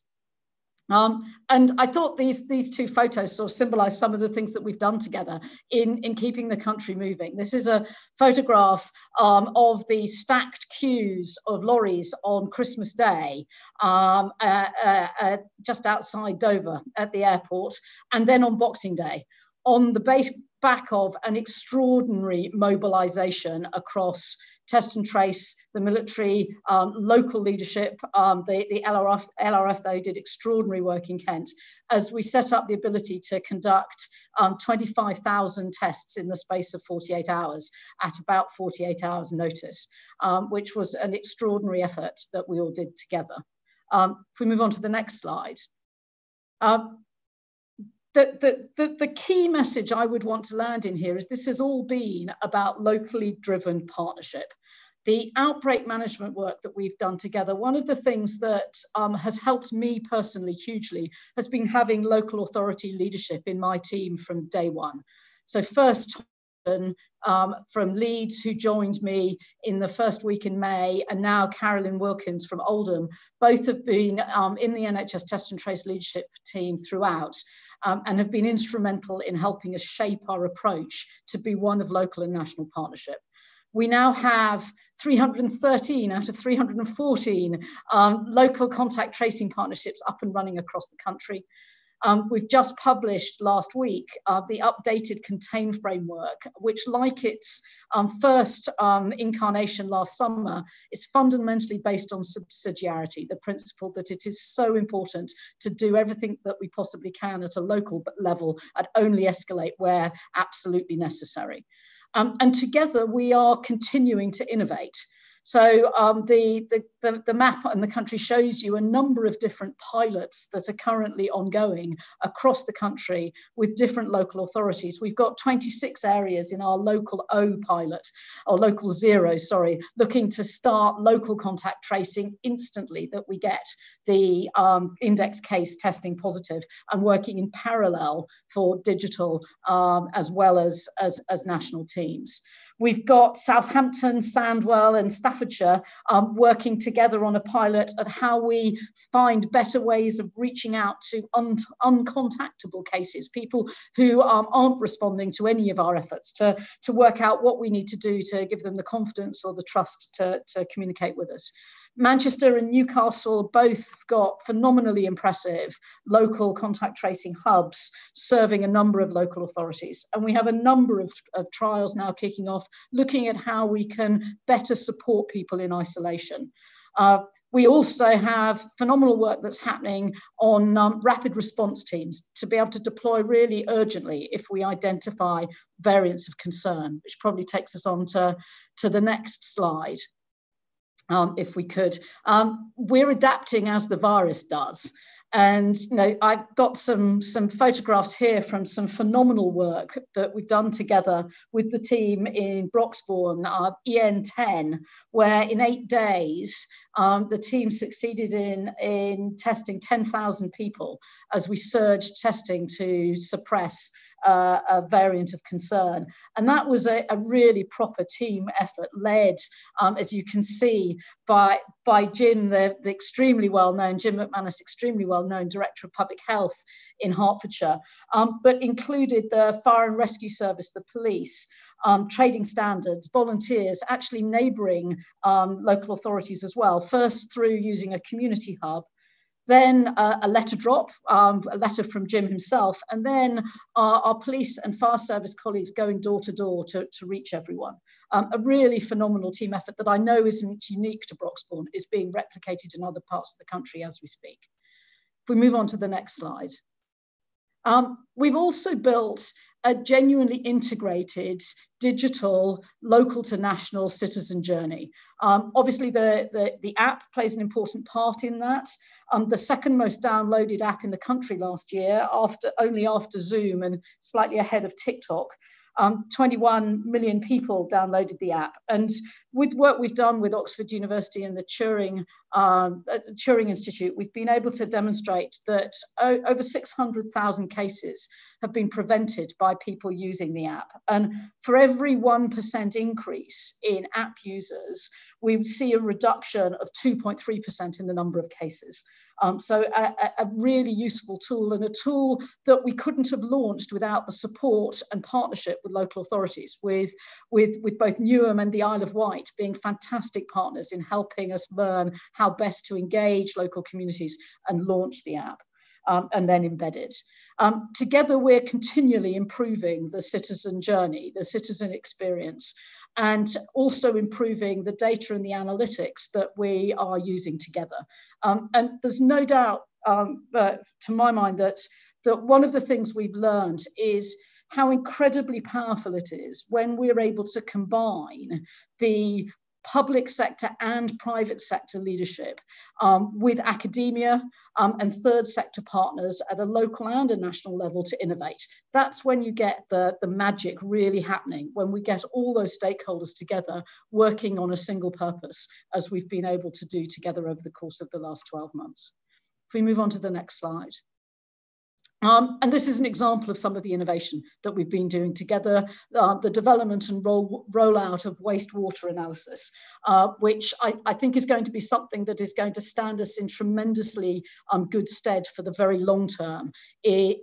Um, and I thought these, these two photos sort of symbolize some of the things that we've done together in, in keeping the country moving. This is a photograph um, of the stacked queues of lorries on Christmas Day um, uh, uh, uh, just outside Dover at the airport, and then on Boxing Day on the base, back of an extraordinary mobilization across test and trace, the military, um, local leadership, um, the, the LRF, LRF, though, did extraordinary work in Kent as we set up the ability to conduct um, 25,000 tests in the space of 48 hours at about 48 hours notice, um, which was an extraordinary effort that we all did together. Um, if we move on to the next slide. Um, the, the, the, key message I would want to land in here is this has all been about locally driven partnership. The outbreak management work that we've done together, one of the things that um, has helped me personally hugely has been having local authority leadership in my team from day one. So first, um, from Leeds, who joined me in the first week in May, and now Carolyn Wilkins from Oldham. Both have been um, in the NHS Test and Trace leadership team throughout um, and have been instrumental in helping us shape our approach to be one of local and national partnership. We now have 313 out of 314 um, local contact tracing partnerships up and running across the country. Um, we've just published last week uh, the updated contain framework, which like its um, first um, incarnation last summer, is fundamentally based on subsidiarity, the principle that it is so important to do everything that we possibly can at a local level and only escalate where absolutely necessary. Um, and together we are continuing to innovate. So um, the, the, the, the, map and the country shows you a number of different pilots that are currently ongoing across the country with different local authorities. We've got 26 areas in our local O pilot, or local zero, sorry, looking to start local contact tracing instantly that we get the um, index case testing positive and working in parallel for digital um, as well as, as, as national teams. We've got Southampton, Sandwell, and Staffordshire um, working together on a pilot of how we find better ways of reaching out to un uncontactable cases, people who um, aren't responding to any of our efforts, to, to work out what we need to do to give them the confidence or the trust to, to communicate with us. Manchester and Newcastle both got phenomenally impressive local contact tracing hubs serving a number of local authorities. And we have a number of, of trials now kicking off looking at how we can better support people in isolation. Uh, we also have phenomenal work that's happening on um, rapid response teams to be able to deploy really urgently if we identify variants of concern, which probably takes us on to, to the next slide um, if we could. Um, we're adapting as the virus does. And you know, I got some some photographs here from some phenomenal work that we've done together with the team in Broxbourne, uh, EN10, where in eight days um, the team succeeded in in testing 10,000 people as we surged testing to suppress uh, a variant of concern. And that was a, a really proper team effort led, um, as you can see, by, by Jim, the, the extremely well-known, Jim McManus, extremely well-known Director of Public Health in Hertfordshire, um, but included the Fire and Rescue Service, the police, um, trading standards, volunteers, actually neighbouring um, local authorities as well, first through using a community hub, then uh, a letter drop, um, a letter from Jim himself, and then our, our, police and fire service colleagues going door to door to, to reach everyone. Um, a really phenomenal team effort that I know isn't unique to Broxbourne, is being replicated in other parts of the country as we speak. If we move on to the next slide. Um, we've also built a genuinely integrated digital local to national citizen journey. Um, obviously, the, the, the app plays an important part in that um, the second most downloaded app in the country last year, after only after Zoom and slightly ahead of TikTok. Um, 21 million people downloaded the app. And with work we've done with Oxford University and the Turing, uh, Turing Institute, we've been able to demonstrate that over 600,000 cases have been prevented by people using the app. And for every 1% increase in app users, we see a reduction of 2.3% in the number of cases. Um, so a, a, really useful tool and a tool that we couldn't have launched without the support and partnership with local authorities, with, with, with both Newham and the Isle of Wight being fantastic partners in helping us learn how best to engage local communities and launch the app um, and then embedded. Um, together, we're continually improving the citizen journey, the citizen experience, and also improving the data and the analytics that we are using together. Um, and there's no doubt, um, to my mind, that, that one of the things we've learned is how incredibly powerful it is when we're able to combine the public sector and private sector leadership um, with academia um, and third sector partners at a local and a national level to innovate. That's when you get the, the magic really happening, when we get all those stakeholders together working on a single purpose, as we've been able to do together over the course of the last 12 months. If we move on to the next slide. Um, and this is an example of some of the innovation that we've been doing together, uh, the development and roll, rollout of wastewater analysis, uh, which I, I, think is going to be something that is going to stand us in tremendously um, good stead for the very long term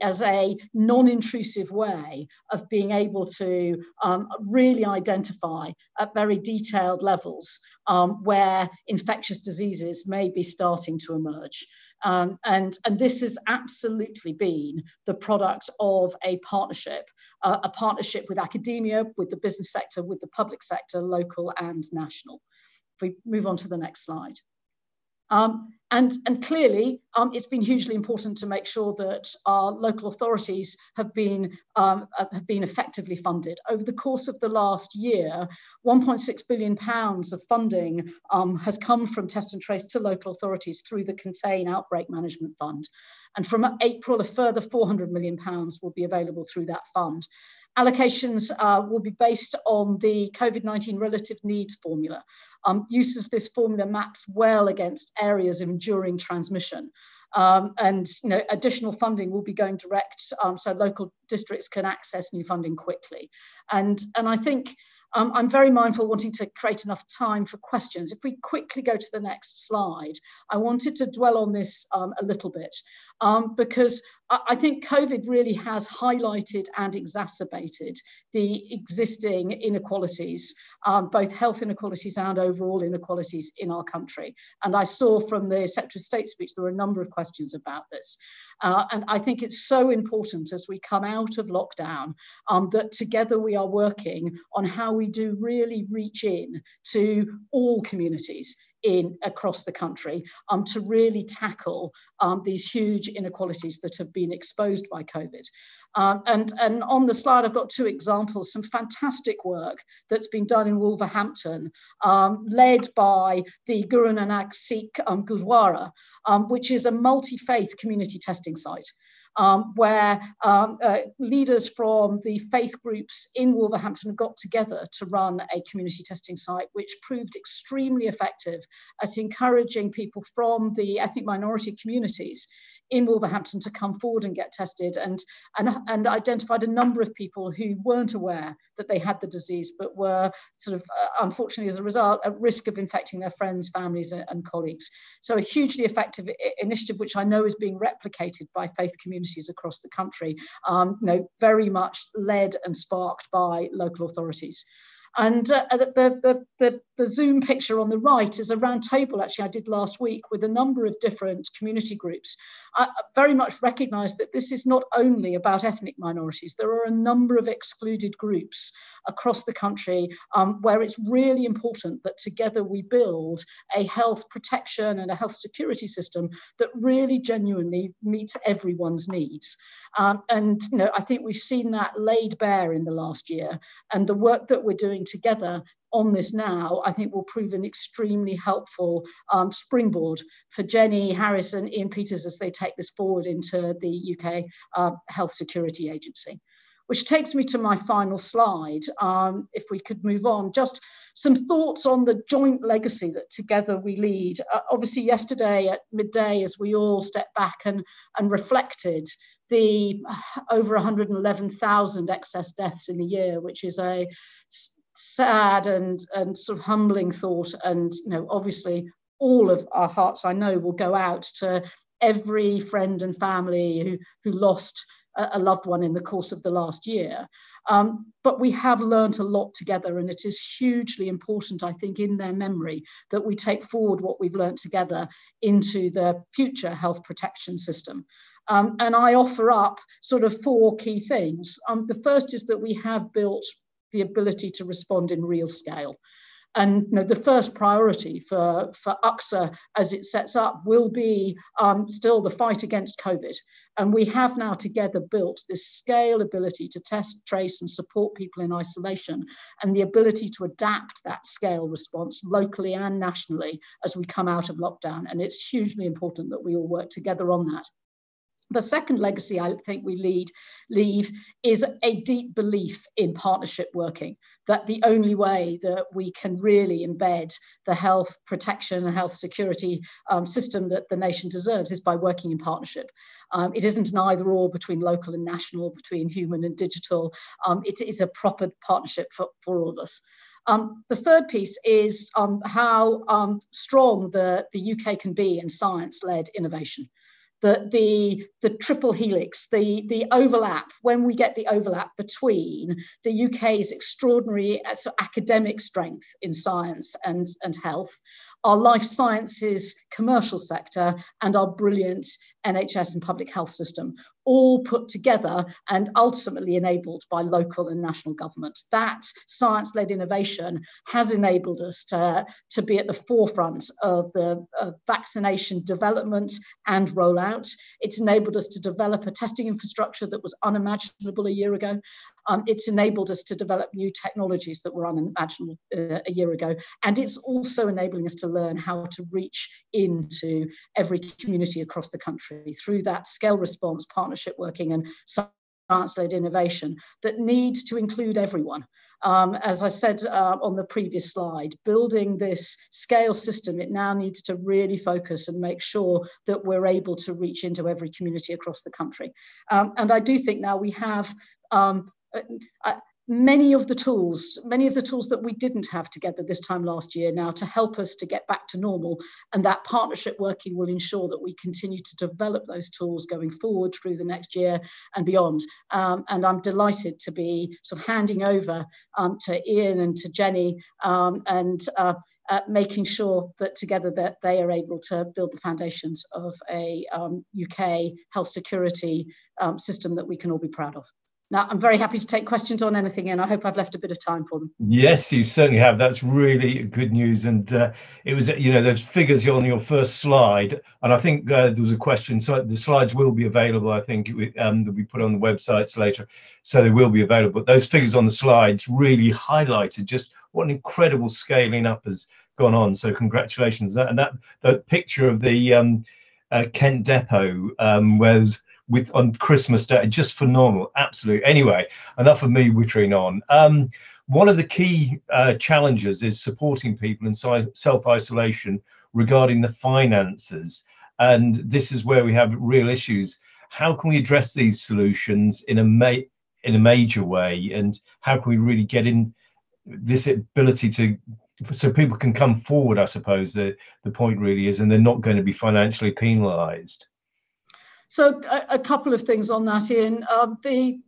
as a non-intrusive way of being able to um, really identify at very detailed levels um, where infectious diseases may be starting to emerge. Um, and, and this has absolutely been the product of a partnership, uh, a partnership with academia, with the business sector, with the public sector, local and national. If we move on to the next slide. Um, and, and clearly, um, it's been hugely important to make sure that our local authorities have been, um, uh, have been effectively funded. Over the course of the last year, 1.6 billion pounds of funding um, has come from test and trace to local authorities through the Contain Outbreak Management Fund. And from April, a further 400 million pounds will be available through that fund. Allocations uh, will be based on the COVID-19 relative needs formula. Um, use of this formula maps well against areas of enduring transmission. Um, and you know, additional funding will be going direct um, so local districts can access new funding quickly. And, and I think um, I'm very mindful wanting to create enough time for questions. If we quickly go to the next slide, I wanted to dwell on this um, a little bit um, because I think COVID really has highlighted and exacerbated the existing inequalities, um, both health inequalities and overall inequalities in our country. And I saw from the Secretary of State speech, there were a number of questions about this. Uh, and I think it's so important as we come out of lockdown um, that together we are working on how we do really reach in to all communities in across the country um, to really tackle um, these huge inequalities that have been exposed by COVID. Um, and, and on the slide, I've got two examples, some fantastic work that's been done in Wolverhampton, um, led by the Guru Nanak Sikh um, Gurdwara, um, which is a multi-faith community testing site um, where um, uh, leaders from the faith groups in Wolverhampton got together to run a community testing site, which proved extremely effective at encouraging people from the ethnic minority communities in Wolverhampton to come forward and get tested and, and, and identified a number of people who weren't aware that they had the disease, but were sort of, uh, unfortunately, as a result, at risk of infecting their friends, families, and, and colleagues. So a hugely effective initiative, which I know is being replicated by faith communities across the country, um, you know, very much led and sparked by local authorities. And uh, the, the, the, the, Zoom picture on the right is a round table actually I did last week with a number of different community groups. I very much recognize that this is not only about ethnic minorities, there are a number of excluded groups across the country um, where it's really important that together we build a health protection and a health security system that really genuinely meets everyone's needs. Um, and you know, I think we've seen that laid bare in the last year. And the work that we're doing together on this now, I think will prove an extremely helpful um, springboard for Jenny Harries and Ian Peters as they take this forward into the UK uh, Health Security Agency. which takes me to my final slide. Um, if we could move on, just some thoughts on the joint legacy that together we lead. Uh, obviously, yesterday at midday, as we all stepped back and, and reflected, the over 111,000 excess deaths in the year, which is a sad and, and sort of humbling thought. And, you know, obviously all of our hearts, I know, will go out to every friend and family who, who lost a, loved one in the course of the last year. Um, but we have learned a lot together, and it is hugely important, I think, in their memory that we take forward what we've learned together into the future health protection system. Um, and I offer up sort of four key things. Um, the first is that we have built the ability to respond in real scale. And you know, the first priority for, for UKHSA as it sets up will be um, still the fight against COVID. And we have now together built this scale ability to test, trace, and support people in isolation, and the ability to adapt that scale response locally and nationally as we come out of lockdown. And it's hugely important that we all work together on that. The second legacy I think we lead, leave is a deep belief in partnership working, that the only way that we can really embed the health protection and health security um, system that the nation deserves is by working in partnership. Um, it isn't an either or between local and national, between human and digital. Um, it is a proper partnership for, for all of us. Um, the third piece is um, how um, strong the, the UK can be in science-led innovation the, the, the triple helix, the, the overlap, when we get the overlap between the UK's extraordinary uh, academic strength in science and, and health our life sciences commercial sector and our brilliant NHS and public health system, all put together and ultimately enabled by local and national government. That science led innovation has enabled us to, to be at the forefront of the uh, vaccination development and rollout. It's enabled us to develop a testing infrastructure that was unimaginable a year ago. Um, it's enabled us to develop new technologies that were unimaginable uh, a year ago. And it's also enabling us to learn how to reach into every community across the country through that scale response, partnership working, and science-led innovation that needs to include everyone. Um, as I said uh, on the previous slide, building this scale system, it now needs to really focus and make sure that we're able to reach into every community across the country. Um, and I do think now we have um, uh, many of the tools, many of the tools that we didn't have together this time last year now to help us to get back to normal. And that partnership working will ensure that we continue to develop those tools going forward through the next year and beyond. Um, and I'm delighted to be sort of handing over um, to Ian and to Jenny um, and uh, uh, making sure that together that they are able to build the foundations of a UK um, health security um, system that we can all be proud of. Now, I'm very happy to take questions on anything, and I hope I've left a bit of time for them. Yes, you certainly have. That's really good news. And uh, it was, you know, those figures on your first slide, and I think uh, there was a question. So the slides will be available, I think, um, that we put on the websites later. So they will be available. But those figures on the slides really highlighted just what an incredible scaling up has gone on. So congratulations. And that, that picture of the um, uh, Kent Depot um, was with on Christmas Day. Just phenomenal, absolutely. Anyway, enough of me wittering on. Um, one of the key uh, challenges is supporting people in self-isolation regarding the finances, and this is where we have real issues. How can we address these solutions in a ma in a major way, and how can we really get in this ability to so people can come forward? I suppose the the point really is, and they're not going to be financially penalised. So a, a couple of things on that, Ian. Um, the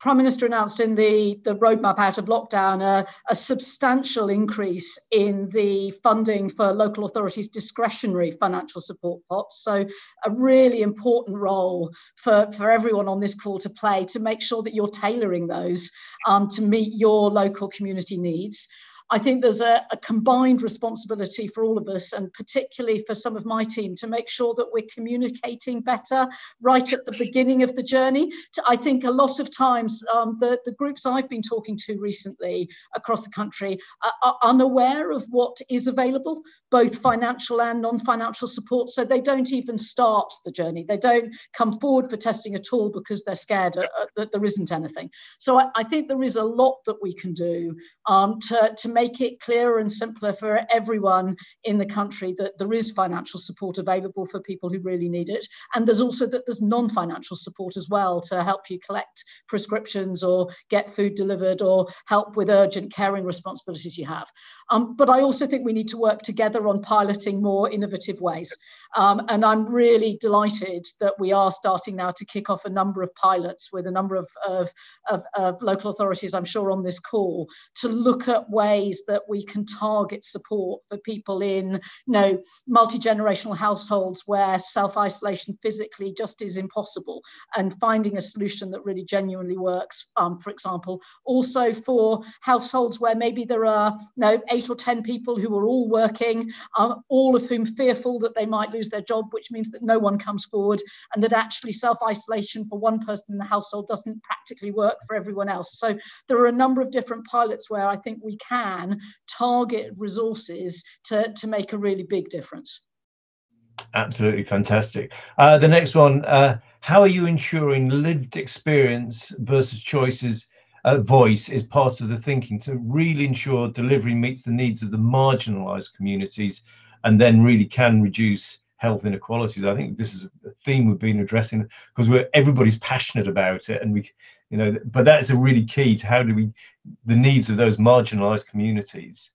Prime Minister announced in the, the roadmap out of lockdown a, a, substantial increase in the funding for local authorities' discretionary financial support pots. So, a really important role for, for everyone on this call to play to make sure that you're tailoring those um, to meet your local community needs. I think there's a, a, combined responsibility for all of us, and particularly for some of my team, to make sure that we're communicating better right at the beginning of the journey. I think a lot of times um, the, the groups I've been talking to recently across the country are, are unaware of what is available, both financial and non-financial support, so they don't even start the journey. They don't come forward for testing at all because they're scared that there isn't anything. So I, I, think there is a lot that we can do um, to, to make it clearer and simpler for everyone in the country that there is financial support available for people who really need it. And there's also that there's non-financial support as well to help you collect prescriptions or get food delivered or help with urgent caring responsibilities you have. Um, but I also think we need to work together on piloting more innovative ways. Um, and I'm really delighted that we are starting now to kick off a number of pilots with a number of, of, of, of local authorities, I'm sure, on this call to look at ways that we can target support for people in you know, multi generational households where self isolation physically just is impossible and finding a solution that really genuinely works, um, for example. Also, for households where maybe there are you know, eight or 10 people who are all working, um, all of whom fearful that they might lose their job, which means that no one comes forward and that actually self isolation for one person in the household doesn't practically work for everyone else. So there are a number of different pilots where I think we can target resources to, to make a really big difference. Absolutely fantastic. Uh, the next one, uh, how are you ensuring lived experience versus choices uh, voice is part of the thinking to really ensure delivery meets the needs of the marginalized communities and then really can reduce health inequalities. I think this is a theme we've been addressing because we're everybody's passionate about it, and we, you know, but that's a really key to how do we the needs of those marginalised communities.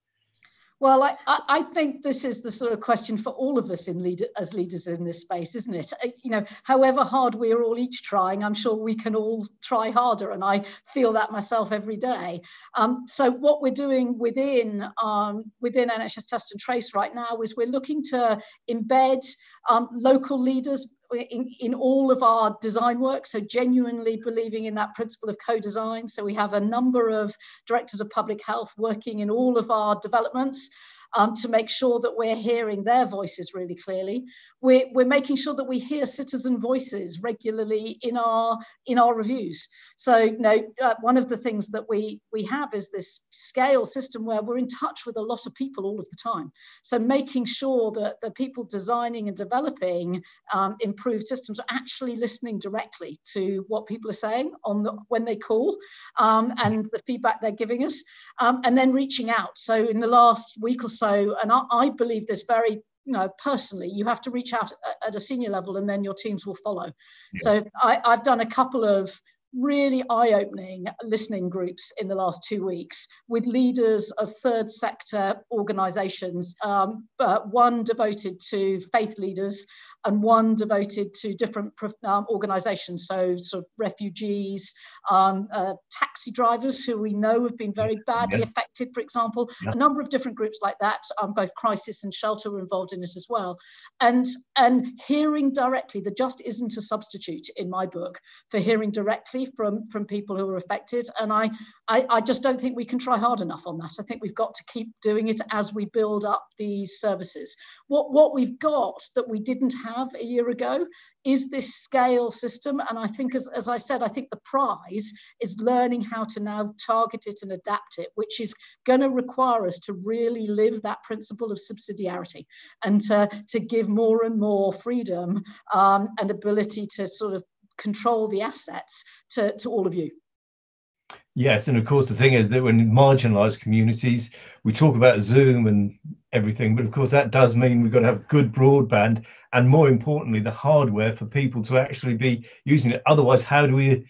Well, I, I think this is the sort of question for all of us in leader, as leaders in this space, isn't it? Uh, you know, however hard we are all each trying, I'm sure we can all try harder, and I feel that myself every day. Um, so what we're doing within um, within NHS Test and Trace right now is we're looking to embed um, local leaders in, in all of our design work, so genuinely believing in that principle of co-design. So we have a number of directors of public health working in all of our developments um, to make sure that we're hearing their voices really clearly. We're, we're making sure that we hear citizen voices regularly in our in our reviews. So, you know, uh, one of the things that we we have is this scale system where we're in touch with a lot of people all of the time. So, making sure that the people designing and developing um, improved systems are actually listening directly to what people are saying on the when they call um, and the feedback they're giving us, um, and then reaching out. So, in the last week or so so, and I, I believe this very you know personally you have to reach out at, a senior level and then your teams will follow yeah. so I, i've done a couple of really eye-opening listening groups in the last two weeks with leaders of third sector organizations um, one devoted to faith leaders and one devoted to different um, organizations, so sort of refugees, um, uh, taxi drivers who we know have been very badly yeah. affected, for example, yeah. a number of different groups like that, um, both crisis and shelter were involved in it as well. And, and hearing directly, there just isn't a substitute in my book for hearing directly from, from people who are affected. And I, I, I just don't think we can try hard enough on that. I think we've got to keep doing it as we build up these services. What, what we've got that we didn't have have a year ago is this scale system. And I think, as, as I said, I think the prize is learning how to now target it and adapt it, which is going to require us to really live that principle of subsidiarity and to, to give more and more freedom um, and ability to sort of control the assets to, to all of you. Yes, and of course the thing is that when marginalised communities, we talk about Zoom and everything, but of course that does mean we've got to have good broadband and more importantly the hardware for people to actually be using it. Otherwise, how do we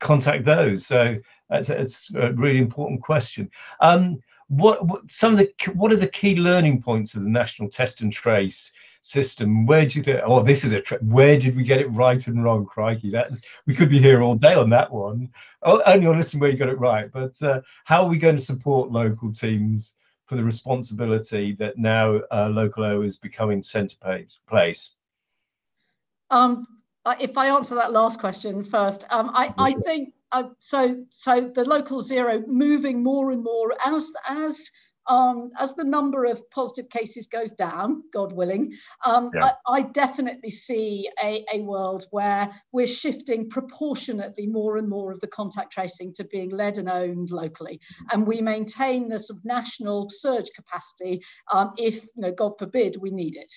contact those? So that's it's a really important question. Um, what, what some of the what are the key learning points of the national test and trace system. Where do you think? Oh, this is a. Tra- where did we get it right and wrong? Crikey, that we could be here all day on that one. Oh, only on listening where you got it right. But uh, how are we going to support local teams for the responsibility that now uh, local O is becoming centre place? Um, if I answer that last question first, um, I, I think uh, so. So the local zero moving more and more as as um, as the number of positive cases goes down, God willing, um, yeah. I, I, definitely see a, a world where we're shifting proportionately more and more of the contact tracing to being led and owned locally. And we maintain the sort of national surge capacity um, if, you know, God forbid, we need it.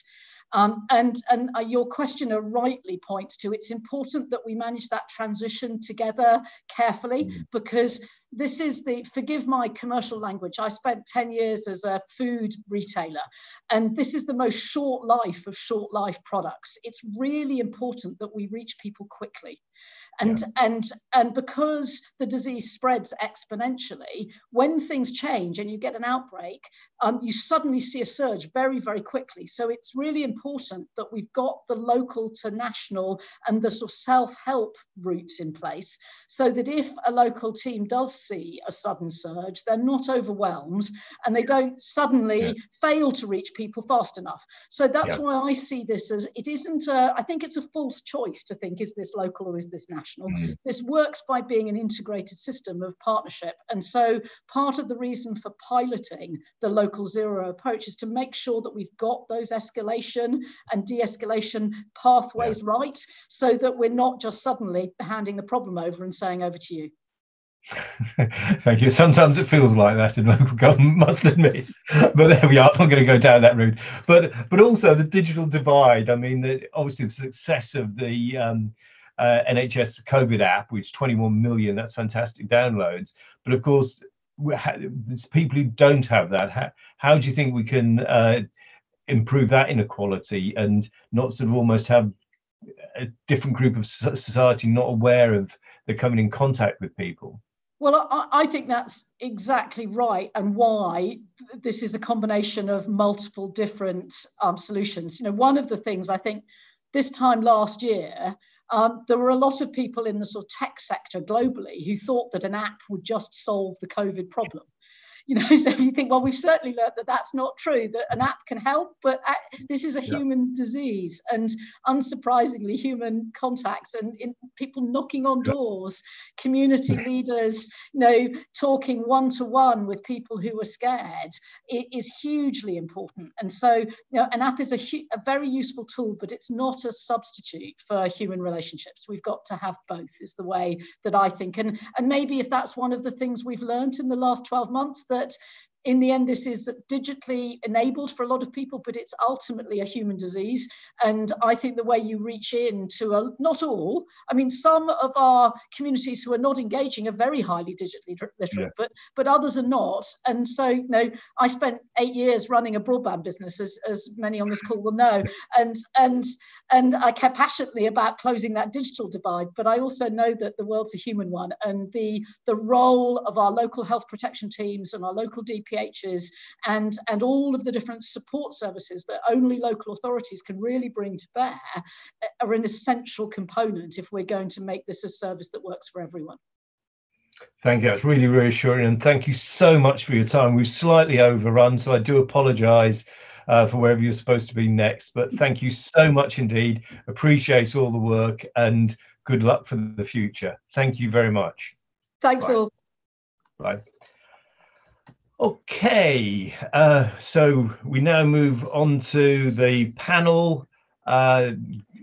Um, and and uh, your questioner rightly points to it's important that we manage that transition together carefully mm. because this is the forgive my commercial language i spent 10 years as a food retailer and this is the most short life of short life products it's really important that we reach people quickly and, yeah. and, and because the disease spreads exponentially, when things change and you get an outbreak, um, you suddenly see a surge very, very quickly. So it's really important that we've got the local to national and the sort of self-help routes in place so that if a local team does see a sudden surge, they're not overwhelmed and they don't suddenly yeah. fail to reach people fast enough. So that's yeah. why I see this as it isn't a, I think it's a false choice to think, is this local or is this national? Mm. This works by being an integrated system of partnership. And so part of the reason for piloting the local zero approach is to make sure that we've got those escalation and de-escalation pathways yeah. right so that we're not just suddenly handing the problem over and saying over to you. Thank you. Sometimes it feels like that in local government, must admit. But there we are. I'm not going to go down that route. But but also the digital divide. I mean, the, obviously the success of the um, uh, NHS COVID app, which 21 million, that's fantastic downloads. But of course, there's people who don't have that. How, how do you think we can uh, improve that inequality and not sort of almost have a different group of society not aware of they're coming in contact with people? Well, I, I, think that's exactly right, and why this is a combination of multiple different um, solutions. You know, one of the things I think this time last year, um, there were a lot of people in the sort of tech sector globally who thought that an app would just solve the COVID problem you know so you think well we've certainly learned that that's not true that an app can help but uh, this is a yeah. human disease and unsurprisingly human contacts and in, people knocking on doors community leaders you know talking one to one with people who are scared it is hugely important. And so you know an app is a, a very useful tool but it's not a substitute for human relationships. We've got to have both is the way that i think. And and maybe if that's one of the things we've learned in the last 12 months that that in the end, this is digitally enabled for a lot of people, but it's ultimately a human disease. And I think the way you reach in to a, not all, I mean, some of our communities who are not engaging are very highly digitally literate, yeah. but but others are not. And so, you know, I spent eight years running a broadband business, as, as many on this call will know, and and and I care passionately about closing that digital divide. But I also know that the world's a human one, and the the role of our local health protection teams and our local DP PHs and, and all of the different support services that only local authorities can really bring to bear uh, are an essential component if we're going to make this a service that works for everyone. Thank you. That's really reassuring. And thank you so much for your time. We've slightly overrun, so I do apologize uh, for wherever you're supposed to be next. But thank you so much indeed. Appreciate all the work and good luck for the future. Thank you very much. Thanks Bye. all. Bye. Okay, uh, so we now move on to the panel. Uh,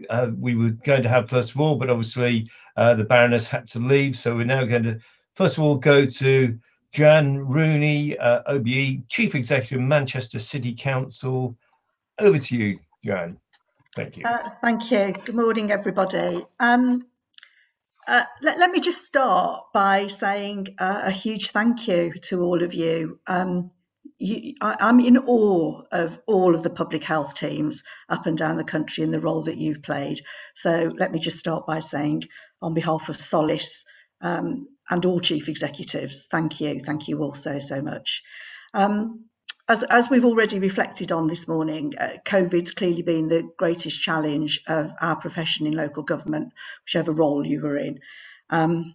uh, we were going to have first of all, but obviously uh, the Baroness had to leave. So we're now going to first of all go to Jan Roney, uh, OBE, Chief Executive of Manchester City Council. Over to you, Jan. Thank you. Uh, thank you. Good morning, everybody. Um, uh, let, let, me just start by saying uh, a huge thank you to all of you. Um, you I, I'm in awe of all of the public health teams up and down the country and the role that you've played. So let me just start by saying, on behalf of Solace um, and all chief executives, thank you. Thank you all so, so much. Um, as, as we've already reflected on this morning, uh, COVID's clearly been the greatest challenge of our profession in local government, whichever role you were in. Um,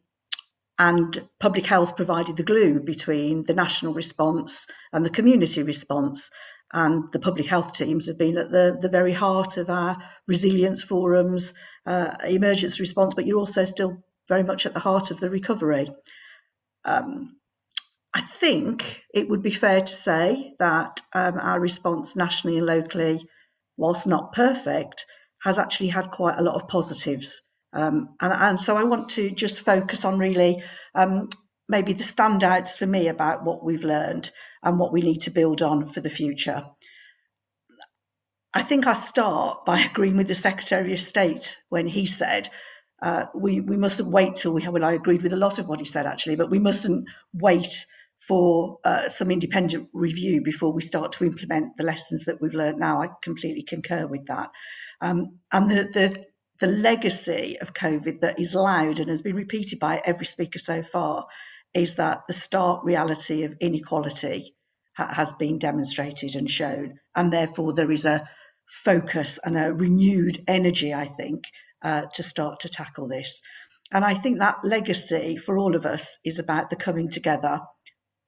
and public health provided the glue between the national response and the community response. And the public health teams have been at the, the very heart of our resilience forums, uh, emergency response, but you're also still very much at the heart of the recovery. Um, think it would be fair to say that um, our response nationally and locally, whilst not perfect, has actually had quite a lot of positives. Um, and, and, so I want to just focus on really um, maybe the standouts for me about what we've learned and what we need to build on for the future. I think I start by agreeing with the Secretary of State when he said uh, we we mustn't wait till we have. Well, I agreed with a lot of what he said actually, but we mustn't wait for uh, some independent review before we start to implement the lessons that we've learned now. I completely concur with that. Um, and the, the, the legacy of COVID that is loud and has been repeated by every speaker so far is that the stark reality of inequality ha- has been demonstrated and shown. And therefore, there is a focus and a renewed energy, I think, uh, to start to tackle this. And I think that legacy for all of us is about the coming together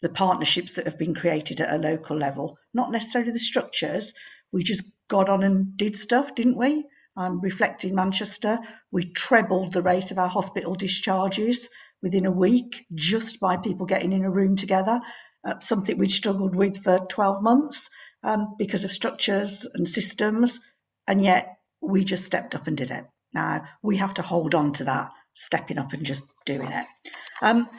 the partnerships that have been created at a local level, not necessarily the structures. We just got on and did stuff, didn't we? Um, reflecting Manchester, we trebled the rate of our hospital discharges within a week just by people getting in a room together, uh, something we'd struggled with for 12 months um, because of structures and systems. And yet we just stepped up and did it. Now we have to hold on to that, stepping up and just doing it. Um,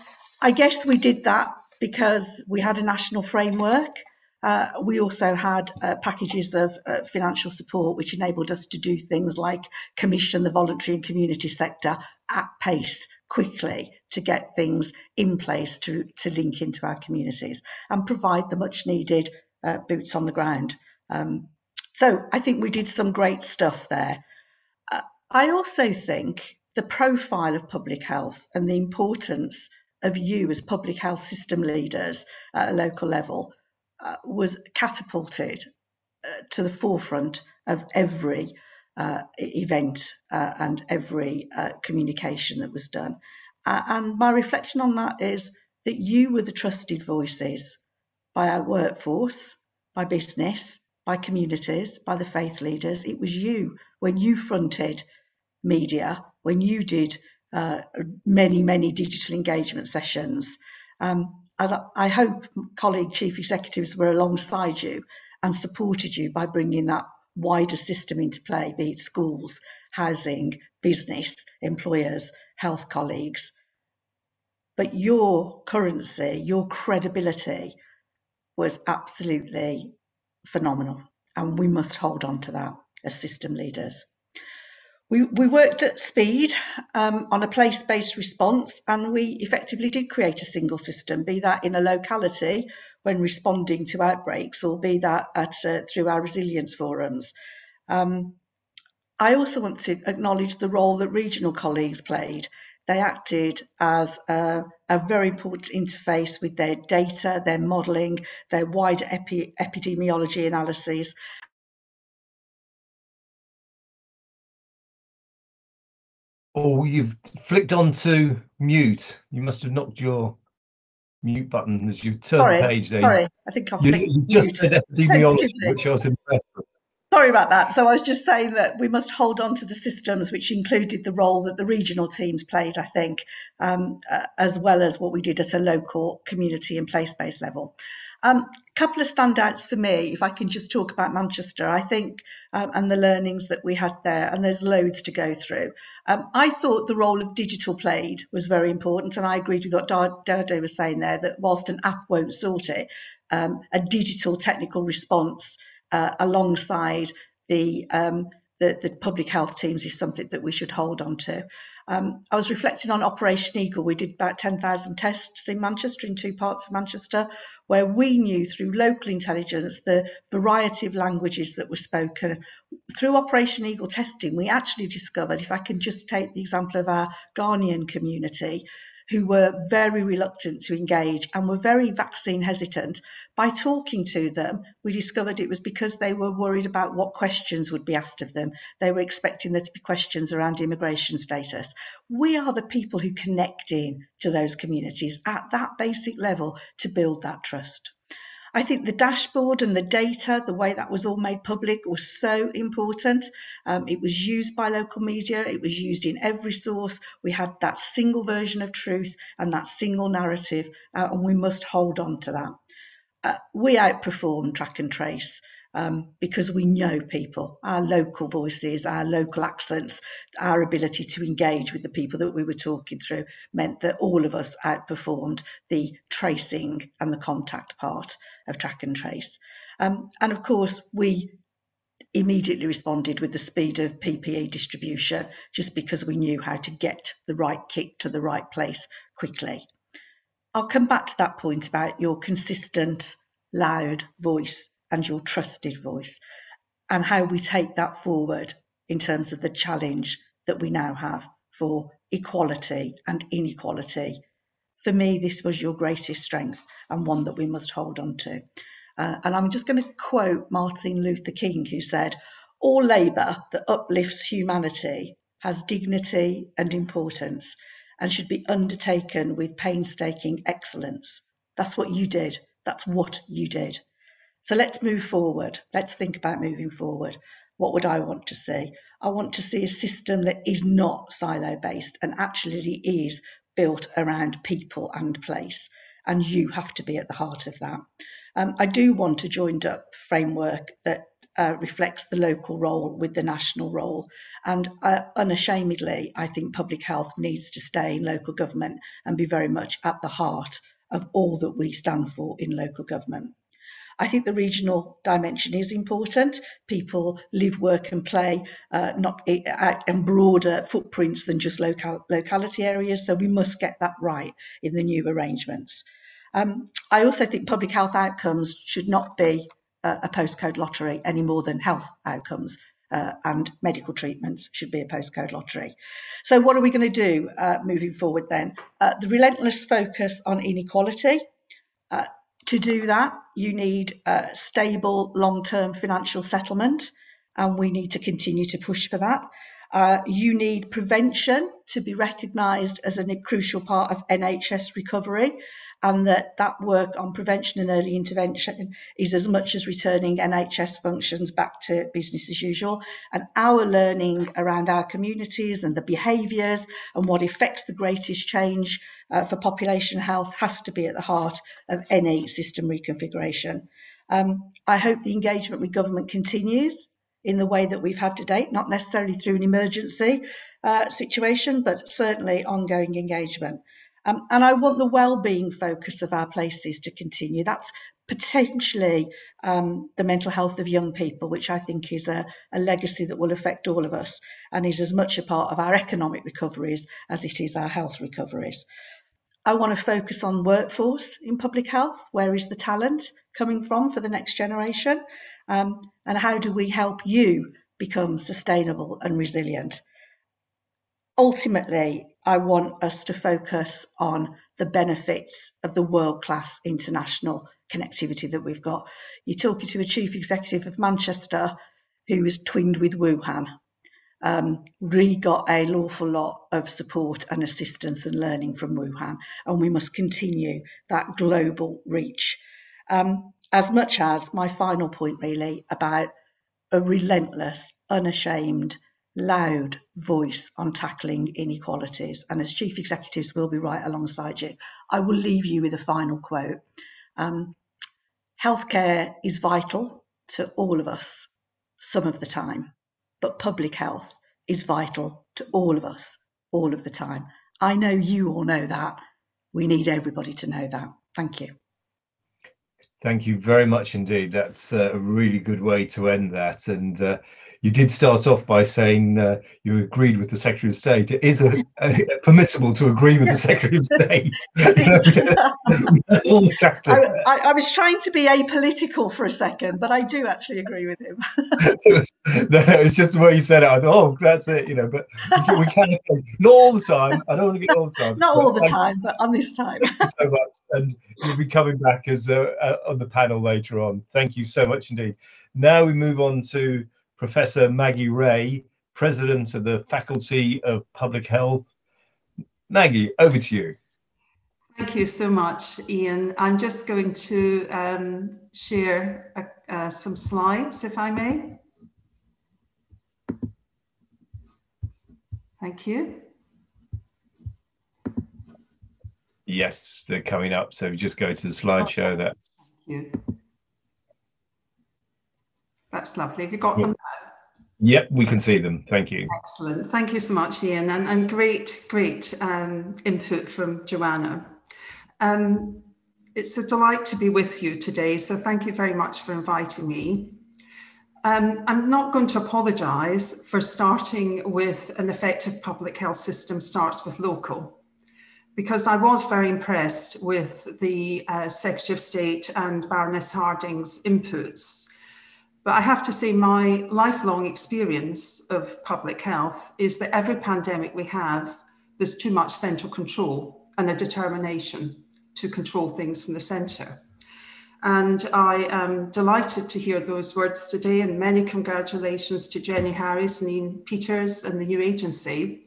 I guess we did that because we had a national framework. Uh, we also had uh, packages of uh, financial support which enabled us to do things like commission the voluntary and community sector at pace quickly to get things in place to, to link into our communities and provide the much needed uh, boots on the ground. Um, so I think we did some great stuff there. Uh, I also think the profile of public health and the importance of you as public health system leaders at a local level uh, was catapulted uh, to the forefront of every uh, event uh, and every uh, communication that was done. and my reflection on that is that you were the trusted voices by our workforce, by business, by communities, by the faith leaders. It was you when you fronted media, when you did uh, many, many digital engagement sessions. Um, I, I hope colleague chief executives were alongside you and supported you by bringing that wider system into play, be it schools, housing, business, employers, health colleagues. But your currency, your credibility was absolutely phenomenal. And we must hold on to that as system leaders. We, worked at speed um, on a place based response, and we effectively did create a single system, be that in a locality when responding to outbreaks, or be that at, uh, through our resilience forums. Um, I also want to acknowledge the role that regional colleagues played. They acted as a, a very important interface with their data, their modelling, their wider epi- epidemiology analyses, Oh, you've flicked onto mute. You must have knocked your mute button as you've turned sorry, the page there. Sorry, I think I've you, you just said epidemiology, which I was impressed with. Sorry about that. So I was just saying that we must hold on to the systems, which included the role that the regional teams played, I think, um, uh, as well as what we did at a local community and place-based level. A um, couple of standouts for me, if I can just talk about Manchester, I think, um, and the learnings that we had there, and there's loads to go through. Um, I thought the role of digital played was very important, and I agreed with what Dido was saying there that whilst an app won't sort it, um, a digital technical response uh, alongside the, um, the, the public health teams is something that we should hold on to. Um, I was reflecting on Operation Eagle. We did about 10,000 tests in Manchester, in two parts of Manchester, where we knew through local intelligence the variety of languages that were spoken. Through Operation Eagle testing, we actually discovered, if I can just take the example of our Ghanaian community, who were very reluctant to engage and were very vaccine hesitant. By talking to them, we discovered it was because they were worried about what questions would be asked of them. They were expecting there to be questions around immigration status. We are the people who connect in to those communities at that basic level to build that trust. I think the dashboard and the data, the way that was all made public, was so important. Um, it was used by local media, it was used in every source. We had that single version of truth and that single narrative, uh, and we must hold on to that. Uh, we outperformed track and trace um, because we know people, our local voices, our local accents, our ability to engage with the people that we were talking through meant that all of us outperformed the tracing and the contact part of track and trace. Um, and of course, we immediately responded with the speed of PPE distribution just because we knew how to get the right kit to the right place quickly. I'll come back to that point about your consistent, loud voice and your trusted voice, and how we take that forward in terms of the challenge that we now have for equality and inequality. For me, this was your greatest strength and one that we must hold on to. Uh, and I'm just going to quote Martin Luther King, who said, All labour that uplifts humanity has dignity and importance and should be undertaken with painstaking excellence. That's what you did. That's what you did. So let's move forward. Let's think about moving forward. What would I want to see? I want to see a system that is not silo based and actually is built around people and place. And you have to be at the heart of that. Um, I do want a joined up framework that uh, reflects the local role with the national role. And uh, unashamedly, I think public health needs to stay in local government and be very much at the heart of all that we stand for in local government. I think the regional dimension is important. People live, work, and play uh, not uh, and broader footprints than just local locality areas. So we must get that right in the new arrangements. Um, I also think public health outcomes should not be a, postcode lottery any more than health outcomes. Uh, and medical treatments should be a postcode lottery. So, what are we going to do uh, moving forward then? Uh, the relentless focus on inequality. To do that, you need a stable long term financial settlement, and we need to continue to push for that. Uh, you need prevention to be recognised as a crucial part of NHS recovery and that that work on prevention and early intervention is as much as returning NHS functions back to business as usual. And our learning around our communities and the behaviours and what affects the greatest change uh, for population health has to be at the heart of any system reconfiguration. Um, I hope the engagement with government continues in the way that we've had to date, not necessarily through an emergency uh, situation, but certainly ongoing engagement. Um, and I want the well-being focus of our places to continue. That's potentially um, the mental health of young people, which I think is a, a, legacy that will affect all of us and is as much a part of our economic recoveries as it is our health recoveries. I want to focus on workforce in public health. Where is the talent coming from for the next generation? Um, and how do we help you become sustainable and resilient? Ultimately, I want us to focus on the benefits of the world class international connectivity that we've got. You're talking to a chief executive of Manchester who was twinned with Wuhan. Um, we got a lawful lot of support and assistance and learning from Wuhan, and we must continue that global reach. Um, as much as my final point, really, about a relentless, unashamed loud voice on tackling inequalities. And as chief executives, we'll be right alongside you. I will leave you with a final quote. Um, healthcare is vital to all of us some of the time, but public health is vital to all of us all of the time. I know you all know that. We need everybody to know that. Thank you. Thank you very much indeed. That's a really good way to end that. And uh, you did start off by saying uh, you agreed with the Secretary of State. It is a, a, permissible to agree with the Secretary of State. I, I, I, was trying to be apolitical for a second, but I do actually agree with him. it's just the way you said it. I thought, oh, that's it, you know. But we can not all the time. I don't want to get all the time. Not all the time, but on this time. so much, and you'll be coming back as uh, uh, on the panel later on. Thank you so much indeed. Now we move on to Professor Maggie Rae, President of the Faculty of Public Health. Maggie, over to you. Thank you so much, Ian. I'm just going to um, share uh, uh, some slides, if I may. Thank you. Yes, they're coming up. So just go to the slideshow. That. Thank you. That's lovely. Have you got them? Yep, we can see them. Thank you. Excellent. Thank you so much, Ian, and, and great, great um, input from Joanna. Um, it's a delight to be with you today, so thank you very much for inviting me. Um, I'm not going to apologise for starting with an effective public health system starts with local, because I was very impressed with the uh, Secretary of State and Baroness Harding's inputs. But I have to say, my lifelong experience of public health is that every pandemic we have, there's too much central control and a determination to control things from the centre. And I am delighted to hear those words today, and many congratulations to Jenny Harries, Ian Peters and the new agency.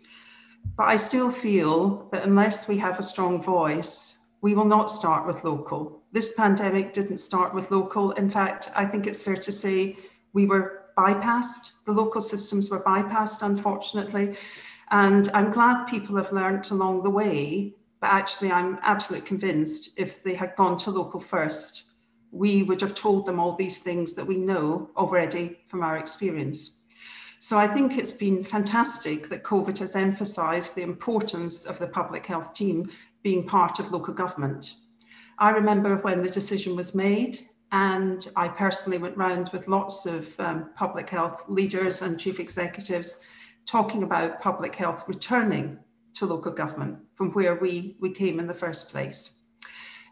But I still feel that unless we have a strong voice, we will not start with local. This pandemic didn't start with local. In fact, I think it's fair to say we were bypassed. The local systems were bypassed, unfortunately. And I'm glad people have learnt along the way but actually, I'm absolutely convinced if they had gone to local first, we would have told them all these things that we know already from our experience. So I think it's been fantastic that COVID has emphasised the importance of the public health team being part of local government. I remember when the decision was made, and I personally went round with lots of um, public health leaders and chief executives talking about public health returning to local government from where we, we came in the first place.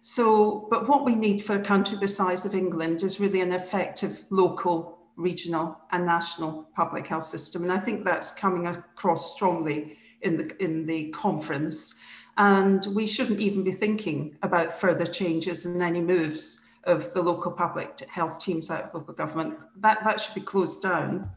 So, but what we need for a country the size of England is really an effective local, regional, and national public health system. And I think that's coming across strongly in the, in the conference. And we shouldn't even be thinking about further changes and any moves of the local public health teams out of local government. That, that should be closed down.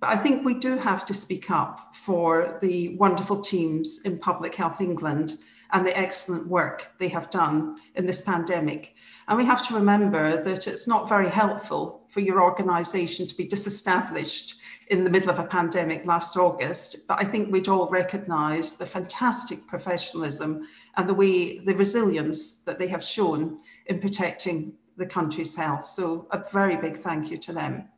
But I think we do have to speak up for the wonderful teams in Public Health England and the excellent work they have done in this pandemic. And we have to remember that it's not very helpful for your organisation to be disestablished in the middle of a pandemic last August. But I think we'd all recognise the fantastic professionalism and the way, the resilience that they have shown in protecting the country's health. So a very big thank you to them.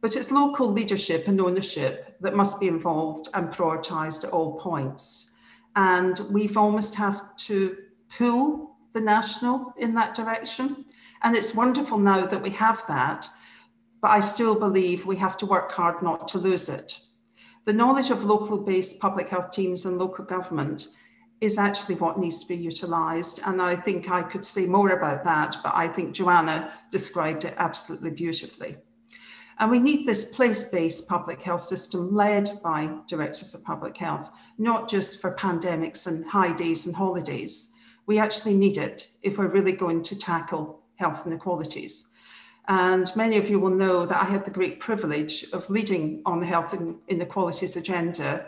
But it's local leadership and ownership that must be involved and prioritised at all points. And we've almost have to pull the national in that direction. And it's wonderful now that we have that, but I still believe we have to work hard not to lose it. The knowledge of local based public health teams and local government is actually what needs to be utilised. And I think I could say more about that, but I think Joanna described it absolutely beautifully. And we need this place-based public health system led by directors of public health, not just for pandemics and high days and holidays. We actually need it if we're really going to tackle health inequalities. And many of you will know that I had the great privilege of leading on the health inequalities agenda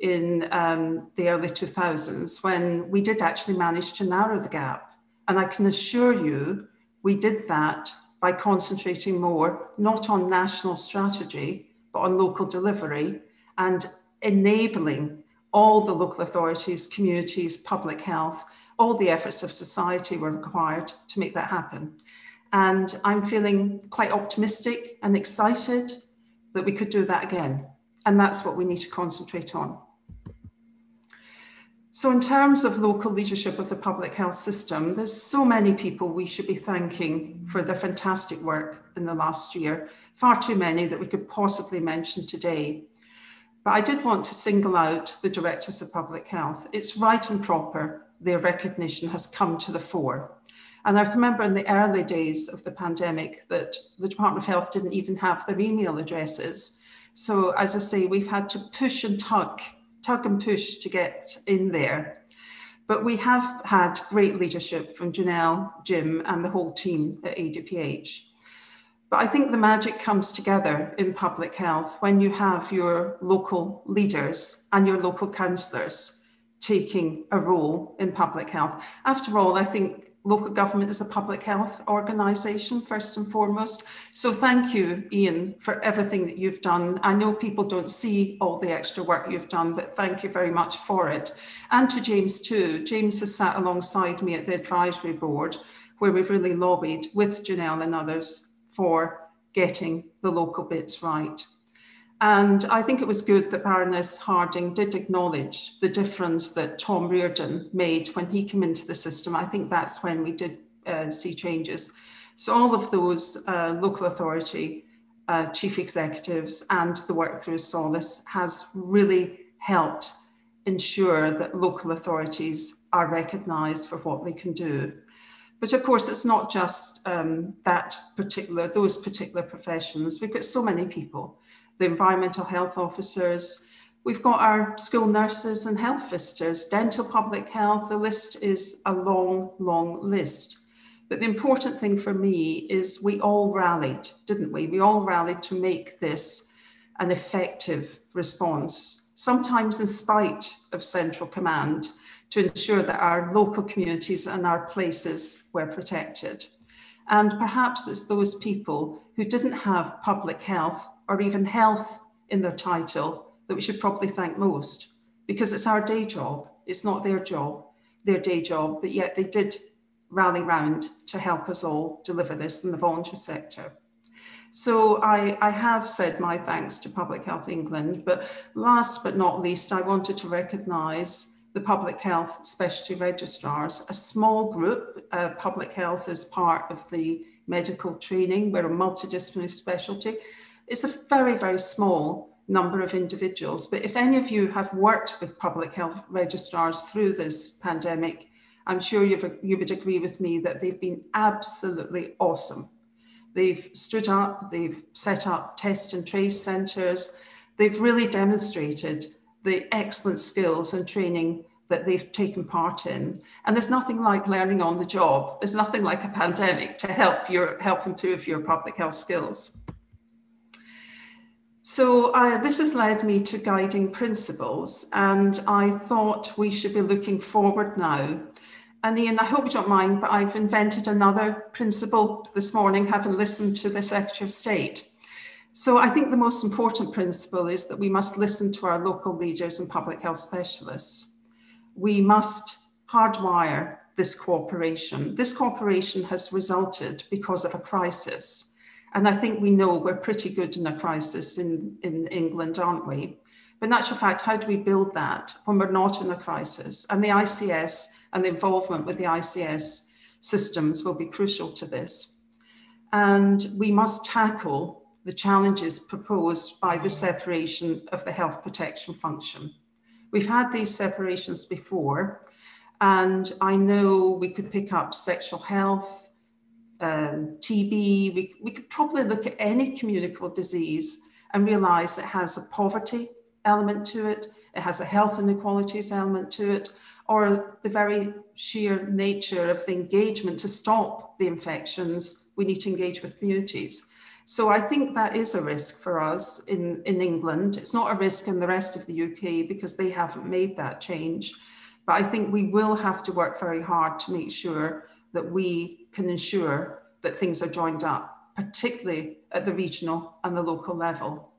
in um, the early 2000s when we did actually manage to narrow the gap. And I can assure you, we did that by concentrating more not on national strategy, but on local delivery and enabling all the local authorities, communities, public health, all the efforts of society were required to make that happen. And I'm feeling quite optimistic and excited that we could do that again. And that's what we need to concentrate on. So in terms of local leadership of the public health system, there's so many people we should be thanking for their fantastic work in the last year, far too many that we could possibly mention today. But I did want to single out the directors of public health. It's right and proper their recognition has come to the fore. And I remember in the early days of the pandemic that the Department of Health didn't even have their email addresses. So as I say, we've had to push and tug tug and push to get in there. But we have had great leadership from Jeanelle, Jim, and the whole team at ADPH. But I think the magic comes together in public health when you have your local leaders and your local councillors taking a role in public health. After all, I think local government is a public health organisation, first and foremost. So thank you, Ian, for everything that you've done. I know people don't see all the extra work you've done, but thank you very much for it. And to James too. James has sat alongside me at the advisory board, where we've really lobbied with Jeanelle and others for getting the local bits right. And I think it was good that Baroness Harding did acknowledge the difference that Tom Riordan made when he came into the system. I think that's when we did uh, see changes. So all of those uh, local authority uh, chief executives and the work through Solace has really helped ensure that local authorities are recognised for what they can do. But of course, it's not just um, that particular, those particular professions. We've got so many people the environmental health officers. We've got our school nurses and health visitors, dental public health. The list is a long, long list. But the important thing for me is we all rallied, didn't we? We all rallied to make this an effective response, sometimes in spite of central command, to ensure that our local communities and our places were protected. And perhaps it's those people who didn't have public health or even health in their title that we should probably thank most because it's our day job. It's not their job, their day job, but yet they did rally round to help us all deliver this in the voluntary sector. So I, I, have said my thanks to Public Health England, but last but not least, I wanted to recognise the Public Health Specialty Registrars, a small group. Uh, public health is part of the medical training. We're a multidisciplinary specialty. It's a very, very small number of individuals. But if any of you have worked with public health registrars through this pandemic, I'm sure you would agree with me that they've been absolutely awesome. They've stood up, they've set up test and trace centres, they've really demonstrated the excellent skills and training that they've taken part in. And there's nothing like learning on the job. There's nothing like a pandemic to help your help improve your public health skills. So uh, this has led me to guiding principles, and I thought we should be looking forward now. And Ian, I hope you don't mind, but I've invented another principle this morning, having listened to the Secretary of State. So I think the most important principle is that we must listen to our local leaders and public health specialists. We must hardwire this cooperation. This cooperation has resulted because of a crisis. And I think we know we're pretty good in a crisis in, in England, aren't we? But in actual fact, how do we build that when we're not in a crisis? And the ICS and the involvement with the ICS systems will be crucial to this. And we must tackle the challenges proposed by the separation of the health protection function. We've had these separations before, and I know we could pick up sexual health, um, TB, we, we could probably look at any communicable disease and realize it has a poverty element to it, it has a health inequalities element to it, or the very sheer nature of the engagement to stop the infections, we need to engage with communities. So I think that is a risk for us in, in England. It's not a risk in the rest of the UK because they haven't made that change. But I think we will have to work very hard to make sure that we can ensure that things are joined up, particularly at the regional and the local level.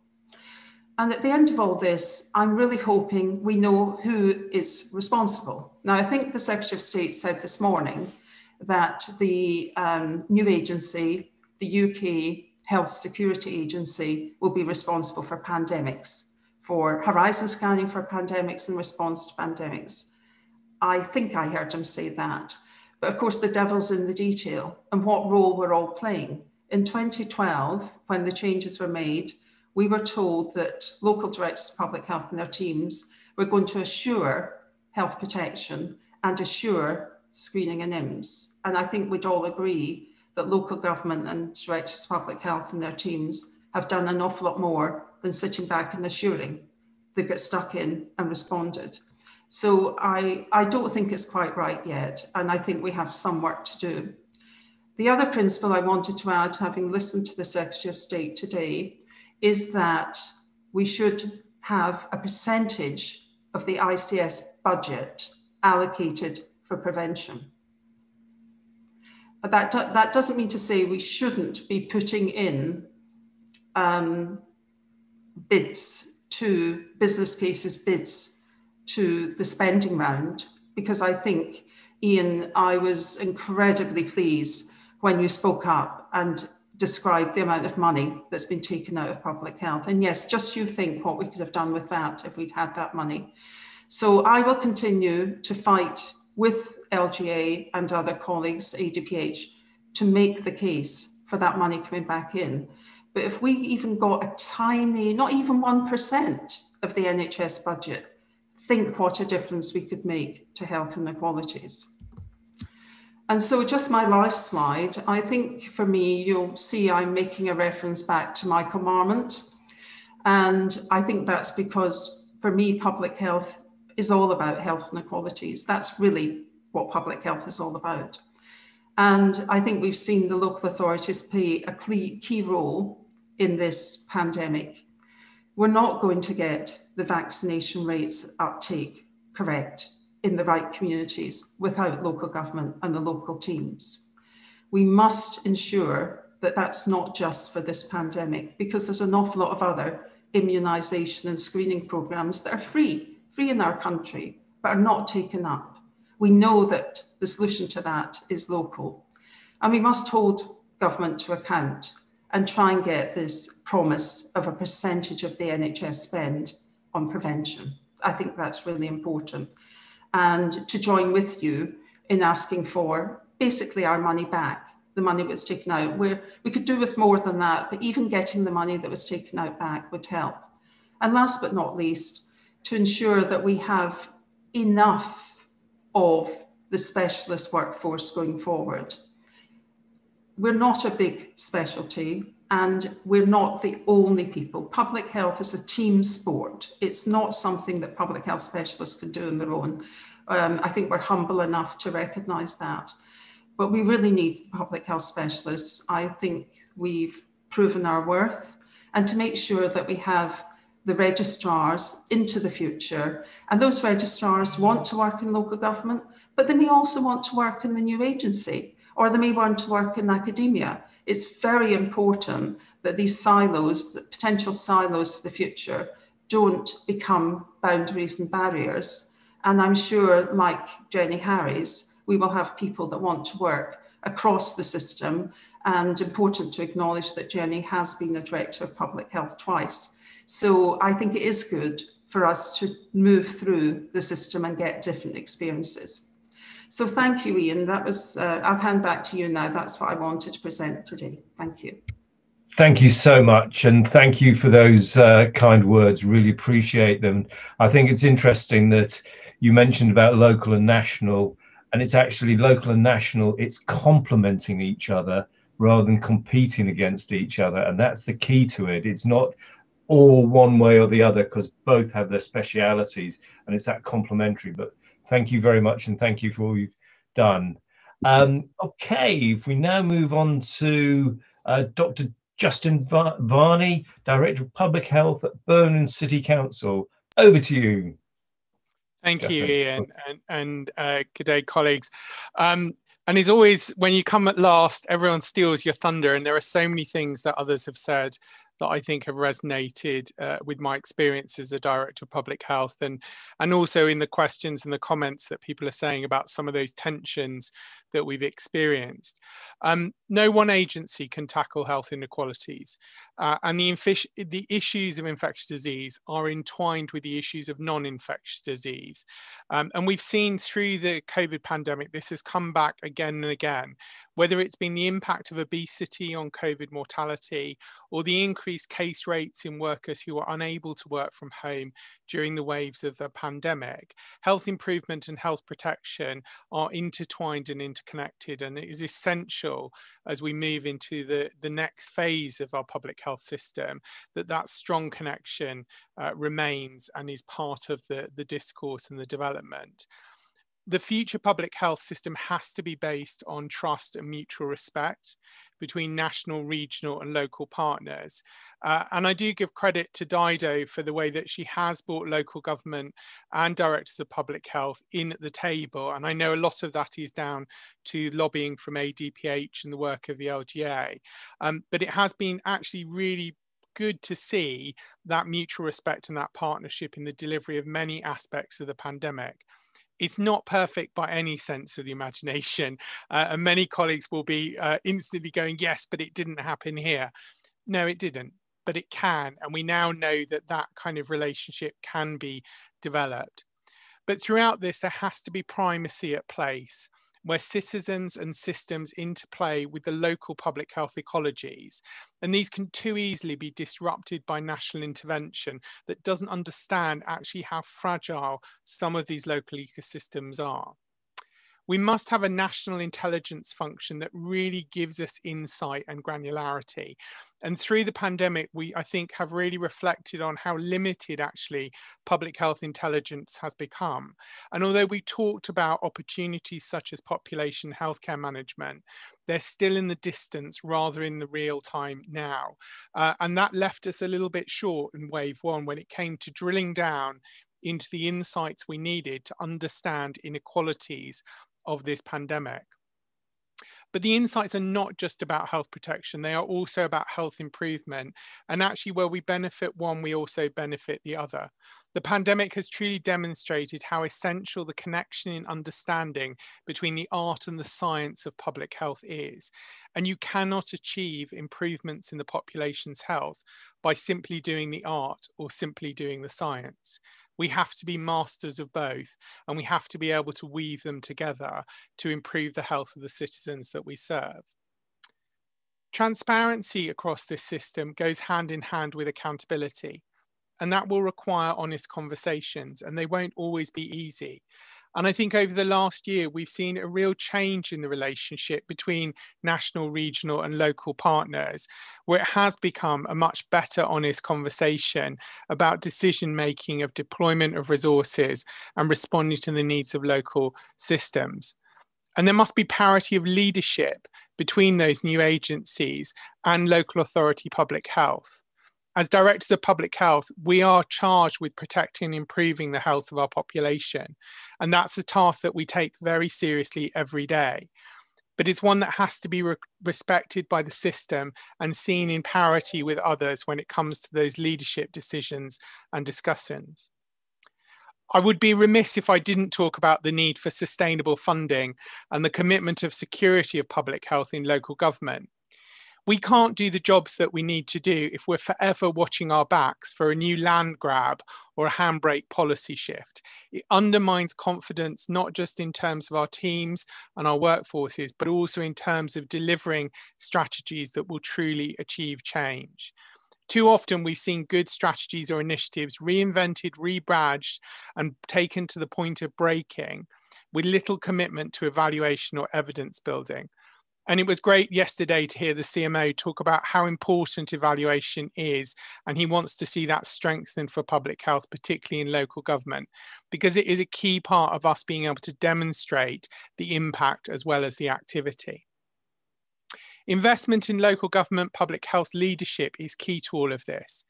And at the end of all this, I'm really hoping we know who is responsible. Now, I think the Secretary of State said this morning that the um, new agency, the UK Health Security Agency, will be responsible for pandemics, for horizon scanning for pandemics and response to pandemics. I think I heard him say that. But of course, the devil's in the detail and what role we're all playing. In 2012, when the changes were made, we were told that local directors of public health and their teams were going to assure health protection and assure screening and IMS. And I think we'd all agree that local government and directors of public health and their teams have done an awful lot more than sitting back and assuring. They've got stuck in and responded. So I, I don't think it's quite right yet, and I think we have some work to do. The other principle I wanted to add, having listened to the Secretary of State today, is that we should have a percentage of the ICS budget allocated for prevention. That, that doesn't mean to say we shouldn't be putting in um, bids to business cases, bids to the spending round, because I think, Ian, I was incredibly pleased when you spoke up and described the amount of money that's been taken out of public health. And yes, just you think what we could have done with that if we'd had that money. So I will continue to fight with LGA and other colleagues, ADPH, to make the case for that money coming back in. But if we even got a tiny, not even 1% of the NHS budget, think what a difference we could make to health inequalities. And so just my last slide, I think for me, you'll see I'm making a reference back to Michael Marmot. And I think that's because for me, public health is all about health inequalities. That's really what public health is all about. And I think we've seen the local authorities play a key role in this pandemic. We're not going to get the vaccination rates uptake correct in the right communities without local government and the local teams. We must ensure that that's not just for this pandemic because there's an awful lot of other immunisation and screening programs that are free free in our country, but are not taken up. We know that the solution to that is local. And we must hold government to account and try and get this promise of a percentage of the NHS spend on prevention. I think that's really important. And to join with you in asking for basically our money back, the money that was taken out. Where we could do with more than that, but even getting the money that was taken out back would help. And last but not least, to ensure that we have enough of the specialist workforce going forward. We're not a big specialty and we're not the only people. Public health is a team sport. It's not something that public health specialists can do on their own. Um, I think we're humble enough to recognise that. But we really need public health specialists. I think we've proven our worth and to make sure that we have the registrars into the future. And those registrars want to work in local government, but they may also want to work in the new agency or they may want to work in academia. It's very important that these silos, the potential silos for the future, don't become boundaries and barriers. And I'm sure, like Jenny Harries, we will have people that want to work across the system. And important to acknowledge that Jenny has been a director of public health twice so I think it is good for us to move through the system and get different experiences. So thank you, Ian. That was, uh, I'll hand back to you now. That's what I wanted to present today. Thank you. Thank you so much. And thank you for those uh, kind words. Really appreciate them. I think it's interesting that you mentioned about local and national, and it's actually local and national, it's complementing each other rather than competing against each other. And that's the key to it. It's not all one way or the other because both have their specialities and it's that complementary. But thank you very much and thank you for all you've done. Um, okay, if we now move on to uh, Dr. Justin Varney, Director of Public Health at Birmingham City Council. Over to you. Thank Justin. you, Ian, and, and uh, good day, colleagues. Um, and as always, when you come at last, everyone steals your thunder, and there are so many things that others have said that I think have resonated uh, with my experience as a director of public health and and also in the questions and the comments that people are saying about some of those tensions that we've experienced. Um, no one agency can tackle health inequalities uh, and the, the issues of infectious disease are entwined with the issues of non-infectious disease. Um, and we've seen through the COVID pandemic, this has come back again and again, whether it's been the impact of obesity on COVID mortality or the increased case rates in workers who are unable to work from home during the waves of the pandemic. Health improvement and health protection are intertwined and interconnected, and it is essential as we move into the, the next phase of our public health system that that strong connection uh, remains and is part of the, the discourse and the development the future public health system has to be based on trust and mutual respect between national, regional, and local partners. Uh, and I do give credit to Dido for the way that she has brought local government and directors of public health in at the table. And I know a lot of that is down to lobbying from ADPH and the work of the LGA. Um, but it has been actually really good to see that mutual respect and that partnership in the delivery of many aspects of the pandemic it's not perfect by any sense of the imagination. Uh, and many colleagues will be uh, instantly going, yes, but it didn't happen here. No, it didn't, but it can. And we now know that that kind of relationship can be developed. But throughout this, there has to be primacy at place where citizens and systems interplay with the local public health ecologies. And these can too easily be disrupted by national intervention that doesn't understand actually how fragile some of these local ecosystems are we must have a national intelligence function that really gives us insight and granularity. And through the pandemic, we, I think, have really reflected on how limited actually public health intelligence has become. And although we talked about opportunities such as population healthcare management, they're still in the distance rather in the real time now. Uh, and that left us a little bit short in wave one when it came to drilling down into the insights we needed to understand inequalities of this pandemic. But the insights are not just about health protection, they are also about health improvement. And actually, where we benefit one, we also benefit the other. The pandemic has truly demonstrated how essential the connection and understanding between the art and the science of public health is. And you cannot achieve improvements in the population's health by simply doing the art or simply doing the science we have to be masters of both and we have to be able to weave them together to improve the health of the citizens that we serve. Transparency across this system goes hand in hand with accountability, and that will require honest conversations, and they won't always be easy. And I think over the last year, we've seen a real change in the relationship between national, regional, and local partners, where it has become a much better, honest conversation about decision making of deployment of resources and responding to the needs of local systems. And there must be parity of leadership between those new agencies and local authority public health as directors of public health, we are charged with protecting and improving the health of our population. And that's a task that we take very seriously every day. But it's one that has to be re respected by the system and seen in parity with others when it comes to those leadership decisions and discussions. I would be remiss if I didn't talk about the need for sustainable funding and the commitment of security of public health in local government we can't do the jobs that we need to do if we're forever watching our backs for a new land grab or a handbrake policy shift. It undermines confidence, not just in terms of our teams and our workforces, but also in terms of delivering strategies that will truly achieve change. Too often, we've seen good strategies or initiatives reinvented, rebadged, and taken to the point of breaking with little commitment to evaluation or evidence building. And it was great yesterday to hear the CMO talk about how important evaluation is. And he wants to see that strengthened for public health, particularly in local government, because it is a key part of us being able to demonstrate the impact as well as the activity. Investment in local government public health leadership is key to all of this.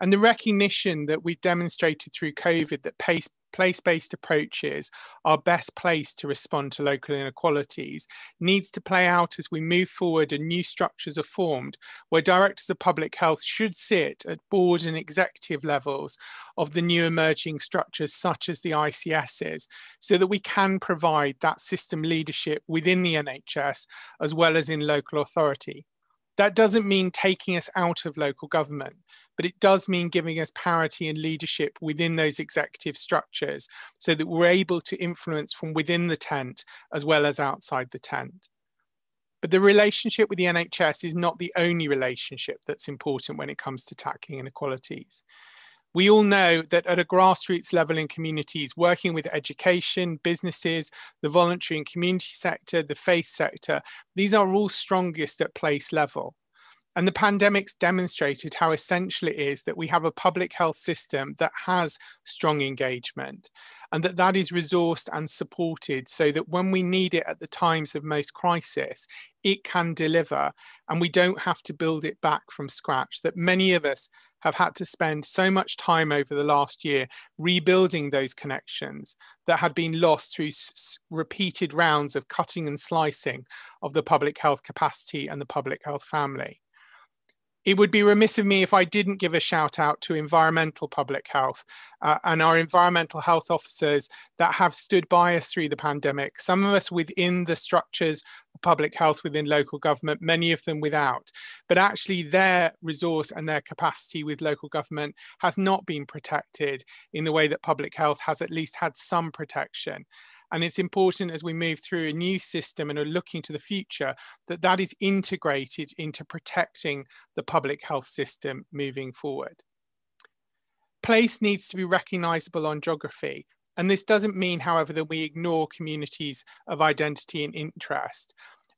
And the recognition that we've demonstrated through COVID that pace place-based approaches are best placed to respond to local inequalities needs to play out as we move forward and new structures are formed where directors of public health should sit at board and executive levels of the new emerging structures such as the ICSs so that we can provide that system leadership within the NHS as well as in local authority. That doesn't mean taking us out of local government, but it does mean giving us parity and leadership within those executive structures so that we're able to influence from within the tent as well as outside the tent. But the relationship with the NHS is not the only relationship that's important when it comes to tackling inequalities. We all know that at a grassroots level in communities, working with education, businesses, the voluntary and community sector, the faith sector, these are all strongest at place level. And the pandemic's demonstrated how essential it is that we have a public health system that has strong engagement and that that is resourced and supported so that when we need it at the times of most crisis, it can deliver and we don't have to build it back from scratch. That many of us have had to spend so much time over the last year rebuilding those connections that had been lost through repeated rounds of cutting and slicing of the public health capacity and the public health family it would be remiss of me if I didn't give a shout out to environmental public health uh, and our environmental health officers that have stood by us through the pandemic. Some of us within the structures of public health within local government, many of them without. But actually, their resource and their capacity with local government has not been protected in the way that public health has at least had some protection. And it's important as we move through a new system and are looking to the future that that is integrated into protecting the public health system moving forward. Place needs to be recognizable on geography. And this doesn't mean, however, that we ignore communities of identity and interest.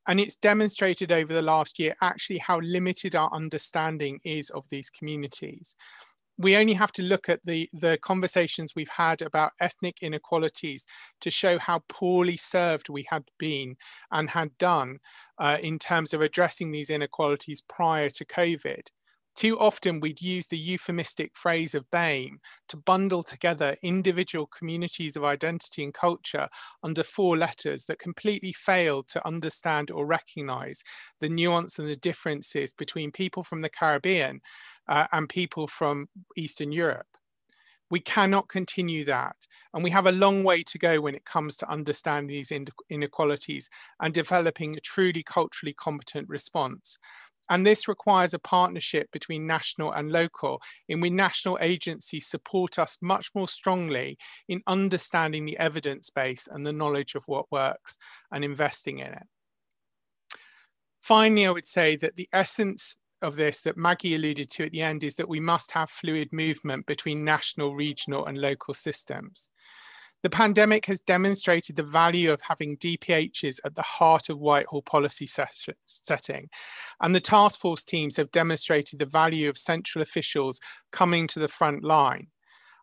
And it's demonstrated over the last year actually how limited our understanding is of these communities we only have to look at the, the conversations we've had about ethnic inequalities to show how poorly served we had been and had done uh, in terms of addressing these inequalities prior to COVID. Too often we'd use the euphemistic phrase of BAME to bundle together individual communities of identity and culture under four letters that completely failed to understand or recognize the nuance and the differences between people from the Caribbean uh, and people from Eastern Europe. We cannot continue that. And we have a long way to go when it comes to understanding these inequalities and developing a truly culturally competent response. And this requires a partnership between national and local, in which national agencies support us much more strongly in understanding the evidence base and the knowledge of what works and investing in it. Finally, I would say that the essence of this that Maggie alluded to at the end is that we must have fluid movement between national, regional, and local systems. The pandemic has demonstrated the value of having DPHs at the heart of Whitehall policy set setting, and the task force teams have demonstrated the value of central officials coming to the front line.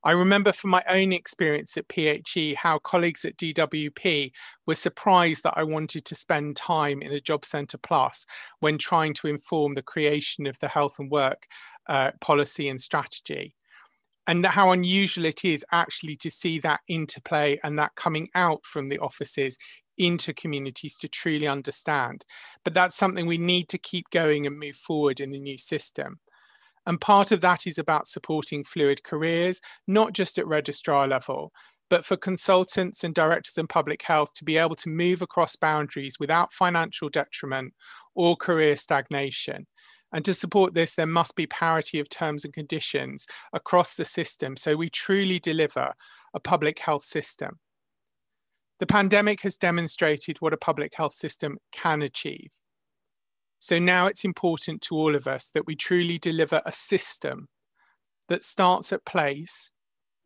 I remember from my own experience at PHE how colleagues at DWP were surprised that I wanted to spend time in a Job Centre Plus when trying to inform the creation of the health and work uh, policy and strategy and how unusual it is actually to see that interplay and that coming out from the offices into communities to truly understand. But that's something we need to keep going and move forward in the new system. And part of that is about supporting fluid careers, not just at registrar level, but for consultants and directors in public health to be able to move across boundaries without financial detriment or career stagnation. And to support this, there must be parity of terms and conditions across the system so we truly deliver a public health system. The pandemic has demonstrated what a public health system can achieve. So now it's important to all of us that we truly deliver a system that starts at place,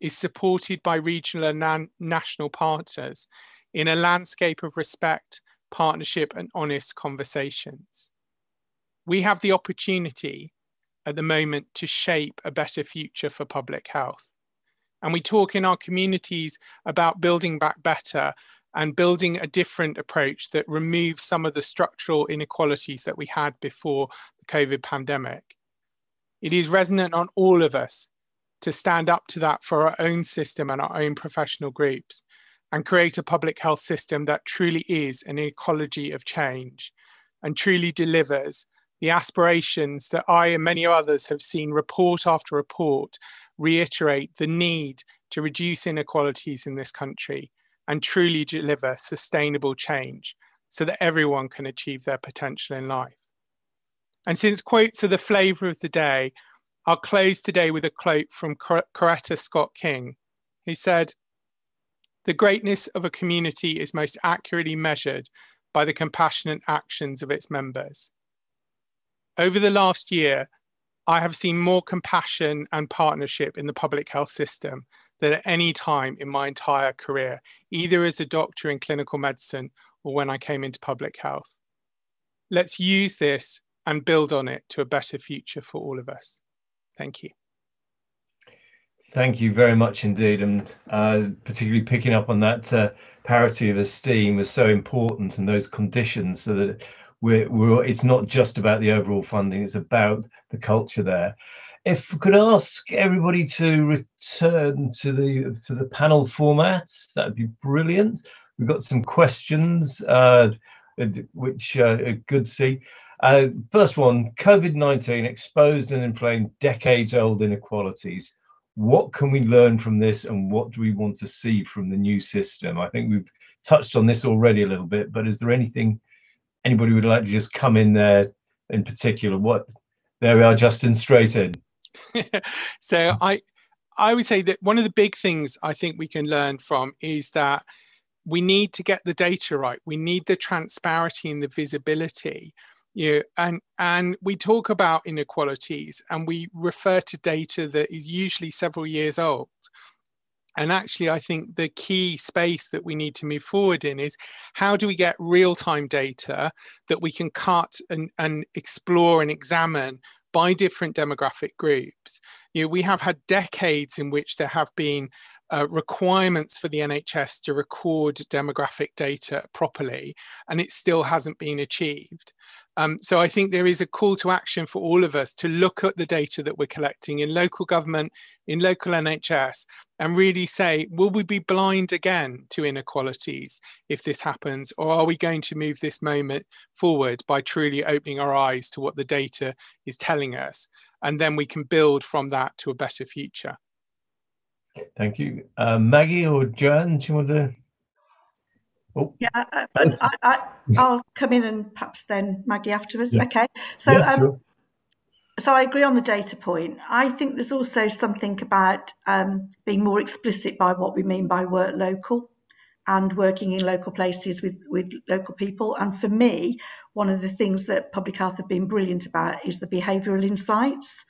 is supported by regional and national partners in a landscape of respect, partnership, and honest conversations we have the opportunity at the moment to shape a better future for public health. And we talk in our communities about building back better and building a different approach that removes some of the structural inequalities that we had before the COVID pandemic. It is resonant on all of us to stand up to that for our own system and our own professional groups and create a public health system that truly is an ecology of change and truly delivers the aspirations that I and many others have seen report after report reiterate the need to reduce inequalities in this country and truly deliver sustainable change so that everyone can achieve their potential in life. And since quotes are the flavour of the day, I'll close today with a quote from Coretta Scott King, who said, The greatness of a community is most accurately measured by the compassionate actions of its members. Over the last year, I have seen more compassion and partnership in the public health system than at any time in my entire career, either as a doctor in clinical medicine or when I came into public health. Let's use this and build on it to a better future for all of us. Thank you. Thank you very much indeed, and uh, particularly picking up on that uh, parity of esteem is so important, and those conditions, so that we're, we're it's not just about the overall funding; it's about the culture there. If we could ask everybody to return to the to the panel format, that'd be brilliant. We've got some questions, uh, which uh, good to see. Uh, first one: COVID-19 exposed and inflamed decades-old inequalities what can we learn from this and what do we want to see from the new system? I think we've touched on this already a little bit, but is there anything anybody would like to just come in there in particular? What there we are, Justin, straight in. so I I would say that one of the big things I think we can learn from is that we need to get the data right. We need the transparency and the visibility you know, and and we talk about inequalities and we refer to data that is usually several years old and actually i think the key space that we need to move forward in is how do we get real-time data that we can cut and, and explore and examine by different demographic groups? You know we have had decades in which there have been uh, requirements for the NHS to record demographic data properly, and it still hasn't been achieved. Um, so I think there is a call to action for all of us to look at the data that we're collecting in local government, in local NHS, and really say, will we be blind again to inequalities if this happens, or are we going to move this moment forward by truly opening our eyes to what the data is telling us? And then we can build from that to a better future. Thank you. Uh, Maggie or Joanne, do you want to? Oh. Yeah, uh, I, I, will come in and perhaps then Maggie afterwards. Yeah. Okay. So, yeah, um, sure. so I agree on the data point. I think there's also something about um, being more explicit by what we mean by work local and working in local places with, with local people. And for me, one of the things that public health have been brilliant about is the behavioural insights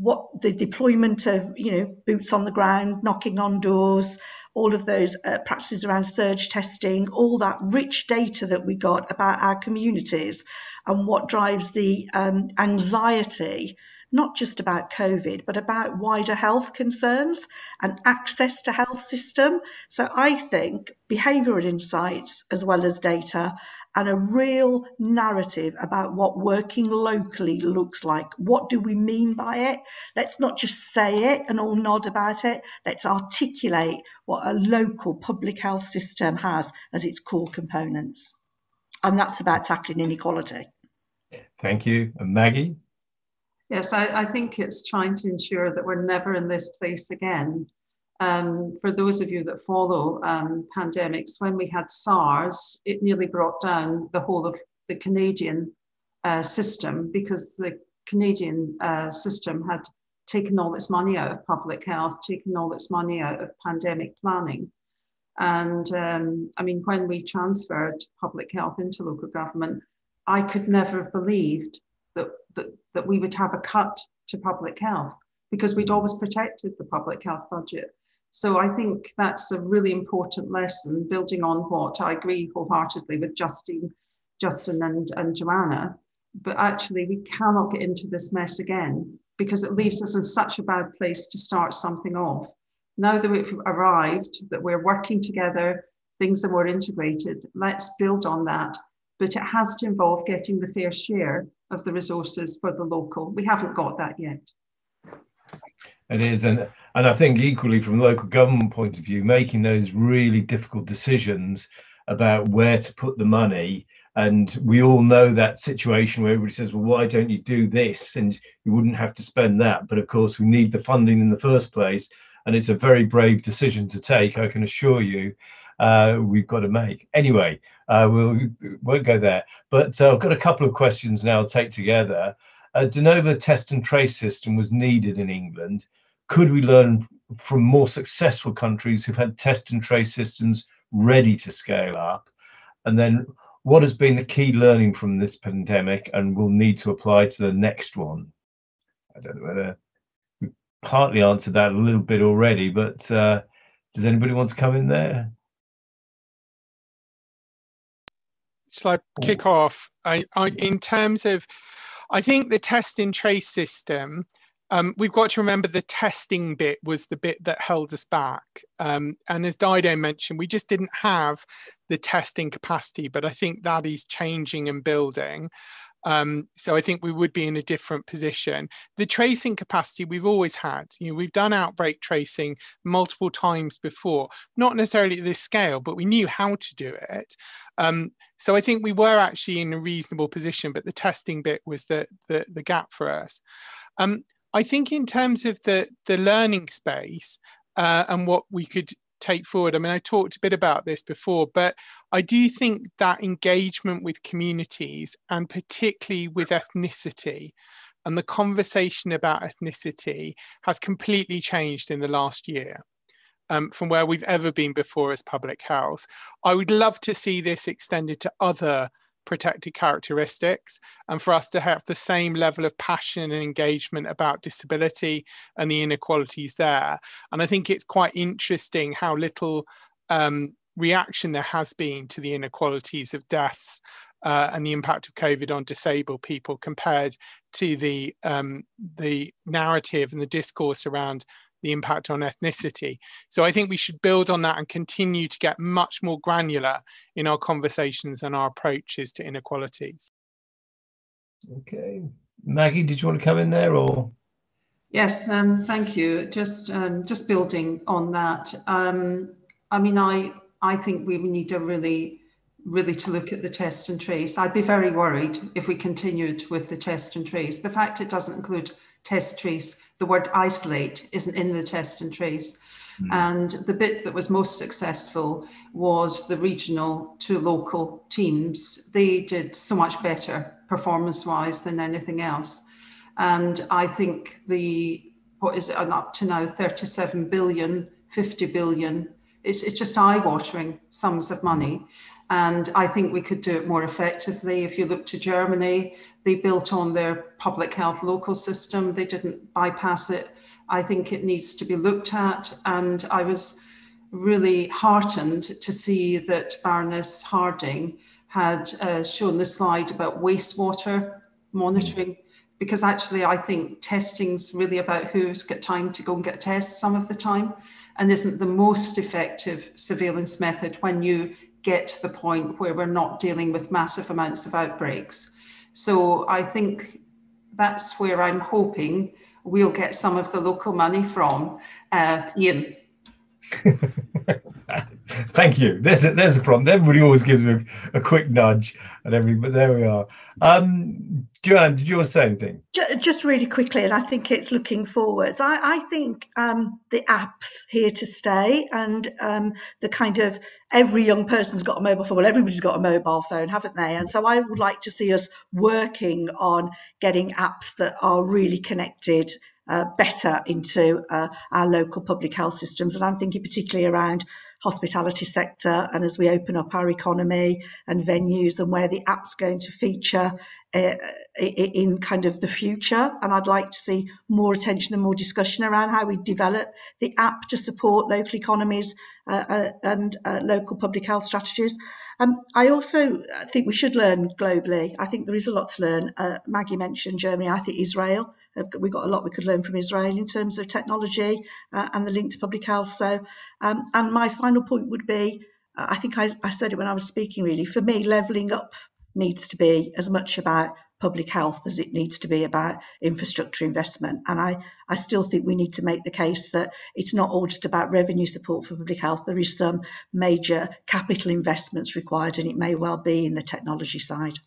what the deployment of you know boots on the ground, knocking on doors, all of those uh, practices around surge testing, all that rich data that we got about our communities and what drives the um, anxiety not just about COVID, but about wider health concerns and access to health system. So I think behavioural insights as well as data and a real narrative about what working locally looks like. What do we mean by it? Let's not just say it and all nod about it. Let's articulate what a local public health system has as its core components. And that's about tackling inequality. Thank you. And Maggie? Yes, I, I think it's trying to ensure that we're never in this place again. Um, for those of you that follow um, pandemics, when we had SARS, it nearly brought down the whole of the Canadian uh, system because the Canadian uh, system had taken all its money out of public health, taken all its money out of pandemic planning. And um, I mean, when we transferred public health into local government, I could never have believed that, that, that we would have a cut to public health because we'd always protected the public health budget. So I think that's a really important lesson, building on what I agree wholeheartedly with Justine, Justin and, and Joanna. But actually, we cannot get into this mess again because it leaves us in such a bad place to start something off. Now that we've arrived, that we're working together, things are more integrated, let's build on that. But it has to involve getting the fair share of the resources for the local. We haven't got that yet. It is, and and I think equally from the local government point of view, making those really difficult decisions about where to put the money. And we all know that situation where everybody says, "Well, why don't you do this?" and you wouldn't have to spend that. But of course, we need the funding in the first place, and it's a very brave decision to take. I can assure you, uh, we've got to make. Anyway, uh, we'll won't go there. But uh, I've got a couple of questions now. I'll take together. A de novo test and trace system was needed in England could we learn from more successful countries who've had test and trace systems ready to scale up? And then what has been the key learning from this pandemic and will need to apply to the next one? I don't know whether we partly answered that a little bit already, but uh, does anybody want to come in there? Shall I kick off? I, I, in terms of I think the test and trace system, um, we've got to remember the testing bit was the bit that held us back. Um, and as Dido mentioned, we just didn't have the testing capacity, but I think that is changing and building. Um, so I think we would be in a different position. The tracing capacity we've always had. You know, we've done outbreak tracing multiple times before, not necessarily at this scale, but we knew how to do it. Um, so I think we were actually in a reasonable position, but the testing bit was the the, the gap for us. Um, I think in terms of the the learning space uh, and what we could take forward. I mean, I talked a bit about this before, but I do think that engagement with communities and particularly with ethnicity and the conversation about ethnicity has completely changed in the last year. Um, from where we've ever been before as public health. I would love to see this extended to other protected characteristics and for us to have the same level of passion and engagement about disability and the inequalities there. And I think it's quite interesting how little um, reaction there has been to the inequalities of deaths uh, and the impact of COVID on disabled people compared to the um, the narrative and the discourse around the impact on ethnicity. So I think we should build on that and continue to get much more granular in our conversations and our approaches to inequalities. Okay. Maggie, did you want to come in there or? Yes, um, thank you. Just um, just building on that. Um, I mean, I I think we need to really really to look at the test and trace. I'd be very worried if we continued with the test and trace. The fact it doesn't include test trace the word isolate isn't in the test and trace. Mm. And the bit that was most successful was the regional to local teams. They did so much better performance wise than anything else. And I think the, what is it, up to now, 37 billion, 50 billion, it's, it's just eye watering sums of money. And I think we could do it more effectively. If you look to Germany, they built on their public health local system, they didn't bypass it. I think it needs to be looked at. And I was really heartened to see that Baroness Harding had uh, shown the slide about wastewater monitoring, because actually I think testing's really about who's got time to go and get tests some of the time and isn't the most effective surveillance method when you get to the point where we're not dealing with massive amounts of outbreaks. So I think that's where I'm hoping we'll get some of the local money from. Uh, Ian. Thank you. There's a, there's a problem. Everybody always gives me a, a quick nudge and everything, but there we are. Um, Joanne, did you want to say anything? Just really quickly, and I think it's looking forwards. I, I think um, the apps here to stay, and um, the kind of every young person's got a mobile phone. Well, everybody's got a mobile phone, haven't they? And so I would like to see us working on getting apps that are really connected uh, better into uh, our local public health systems. And I'm thinking particularly around hospitality sector and as we open up our economy and venues and where the app's going to feature uh, in kind of the future. And I'd like to see more attention and more discussion around how we develop the app to support local economies uh, uh, and uh, local public health strategies. Um, I also think we should learn globally. I think there is a lot to learn. Uh, Maggie mentioned Germany. I think Israel we've got a lot we could learn from Israel in terms of technology uh, and the link to public health. So, um, and my final point would be, uh, I think I, I said it when I was speaking. Really, for me, levelling up needs to be as much about public health as it needs to be about infrastructure investment. And I, I still think we need to make the case that it's not all just about revenue support for public health. There is some major capital investments required, and it may well be in the technology side.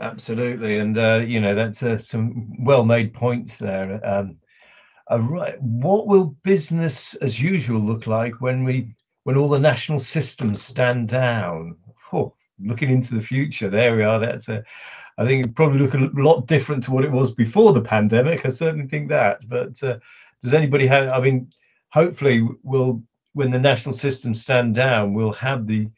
Absolutely, and uh, you know that's uh, some well-made points there. Um, uh, right, what will business as usual look like when we when all the national systems stand down? Oh, looking into the future, there we are. That's a, I think it probably look a lot different to what it was before the pandemic. I certainly think that. But uh, does anybody have? I mean, hopefully, we'll when the national systems stand down, we'll have the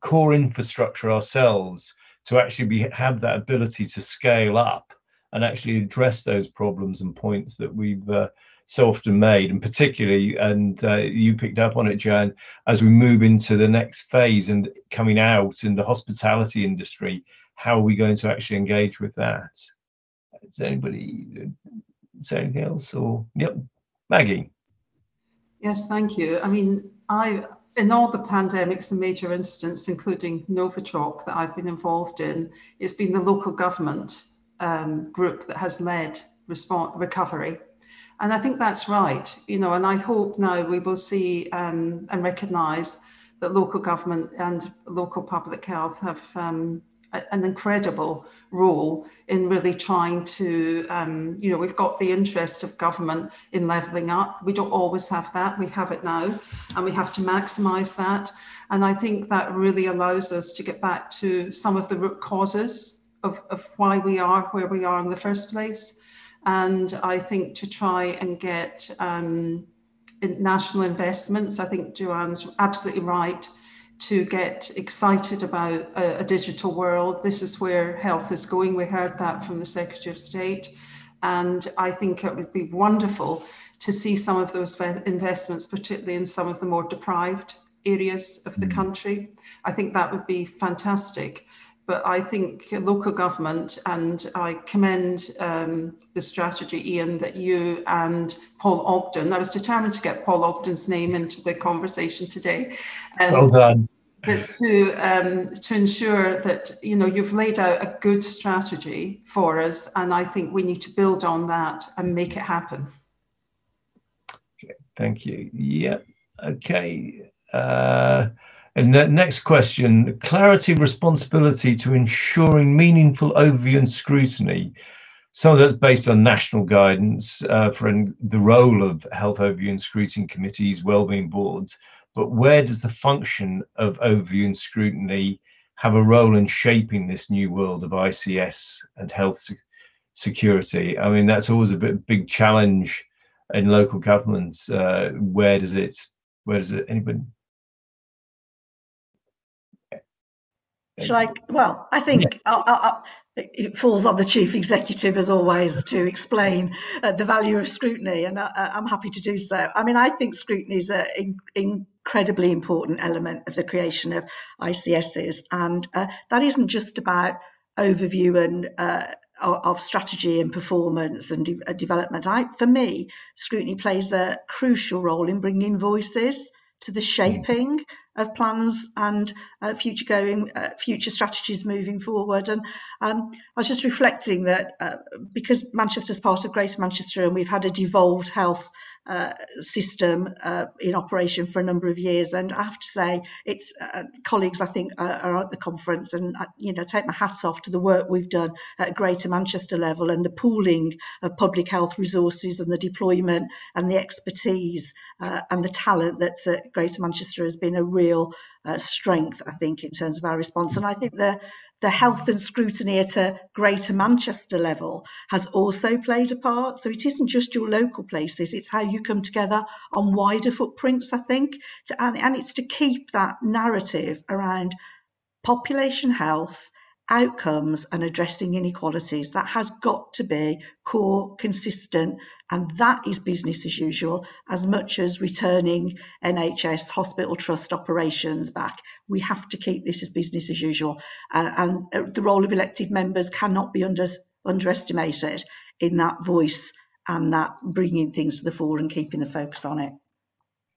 core infrastructure ourselves to actually be have that ability to scale up and actually address those problems and points that we've uh, so often made, and particularly, and uh, you picked up on it, Jan, as we move into the next phase and coming out in the hospitality industry, how are we going to actually engage with that? Does anybody say anything else? Or yep, Maggie. Yes, thank you. I mean, I in all the pandemics and major incidents, including Novichok, that I've been involved in, it's been the local government um, group that has led response, recovery. And I think that's right, you know, and I hope now we will see um, and recognise that local government and local public health have um, an incredible role in really trying to, um, you know, we've got the interest of government in levelling up. We don't always have that. We have it now, and we have to maximise that. And I think that really allows us to get back to some of the root causes of, of why we are where we are in the first place. And I think to try and get um, national investments, I think Joanne's absolutely right to get excited about a, a, digital world. This is where health is going. We heard that from the Secretary of State. And I think it would be wonderful to see some of those investments, particularly in some of the more deprived areas of the mm. country. I think that would be fantastic. But I think local government, and I commend um, the strategy, Ian, that you and Paul Ogden, I was determined to get Paul Ogden's name into the conversation today. Um, well done. But to um, to ensure that you know you've laid out a good strategy for us, and I think we need to build on that and make it happen. Okay, thank you. Yeah. Okay. Uh, and the next question, clarity, responsibility to ensuring meaningful overview and scrutiny. Some of that's based on national guidance uh, for the role of health overview and scrutiny committees, wellbeing boards. But where does the function of overview and scrutiny have a role in shaping this new world of ICS and health security? I mean, that's always a bit big challenge in local governments. Uh, where does it? Where does it? Anybody? Shall I? Well, I think yeah. I'll, I'll, it falls on the chief executive, as always, to explain uh, the value of scrutiny, and I, am happy to do so. I mean, I think scrutiny is an in, incredibly important element of the creation of ICSs, and uh, that isn't just about overview and uh, of strategy and performance and de- uh, development. I, for me, scrutiny plays a crucial role in bringing voices to the shaping of plans and uh, future going uh, future strategies moving forward. And um, I was just reflecting that uh, because Manchester's part of Greater Manchester and we've had a devolved health uh, system uh, in operation for a number of years. And I have to say, it's uh, colleagues I think are at the conference, and you know, take my hat off to the work we've done at Greater Manchester level and the pooling of public health resources and the deployment and the expertise uh, and the talent that's at Greater Manchester has been a real uh, strength, I think, in terms of our response. And I think the the health and scrutiny at a greater Manchester level has also played a part. So it isn't just your local places, it's how you come together on wider footprints, I think. And it's to keep that narrative around population health outcomes and addressing inequalities. That has got to be core, consistent, and that is business as usual as much as returning NHS hospital trust operations back. We have to keep this as business as usual. Uh, and uh, the role of elected members cannot be under, underestimated in that voice and that bringing things to the fore and keeping the focus on it.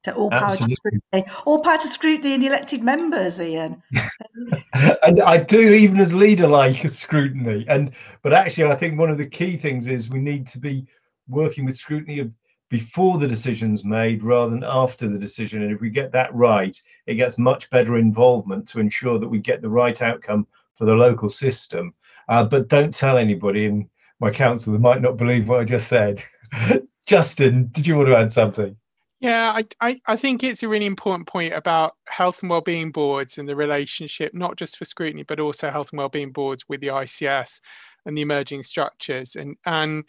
To all power to scrutiny, all power to scrutiny and elected members, Ian. and I do, even as leader, like scrutiny. And but actually, I think one of the key things is we need to be working with scrutiny of before the decision's made rather than after the decision. And if we get that right, it gets much better involvement to ensure that we get the right outcome for the local system. Uh, but don't tell anybody, and my council that might not believe what I just said. Justin, did you want to add something? Yeah, I, I, I, think it's a really important point about health and wellbeing boards and the relationship, not just for scrutiny, but also health and wellbeing boards with the ICS and the emerging structures. And and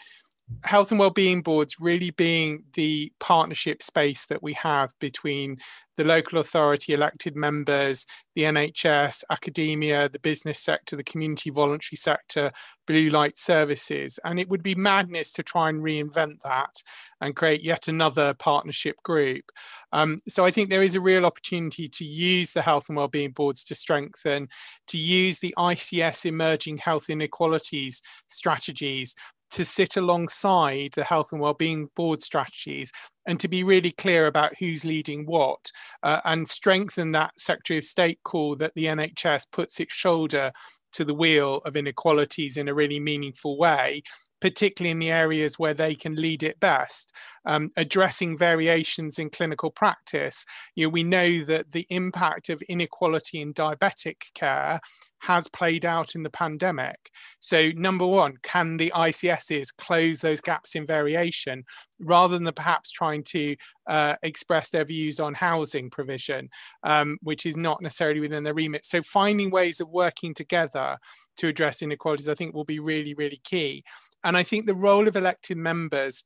health and well-being boards really being the partnership space that we have between the local authority elected members the nhs academia the business sector the community voluntary sector blue light services. And it would be madness to try and reinvent that and create yet another partnership group. Um, so i think there is a real opportunity to use the health and well-being boards to strengthen to use the ics emerging health inequalities strategies to sit alongside the health and well-being board strategies and to be really clear about who's leading what uh, and strengthen that Secretary of State call that the NHS puts its shoulder to the wheel of inequalities in a really meaningful way particularly in the areas where they can lead it best, um, addressing variations in clinical practice. You know, we know that the impact of inequality in diabetic care has played out in the pandemic. So, number one, can the ICSs close those gaps in variation rather than perhaps trying to uh, express their views on housing provision, um, which is not necessarily within their remit? So, finding ways of working together to address inequalities, I think, will be really, really key. And I think the role of elected members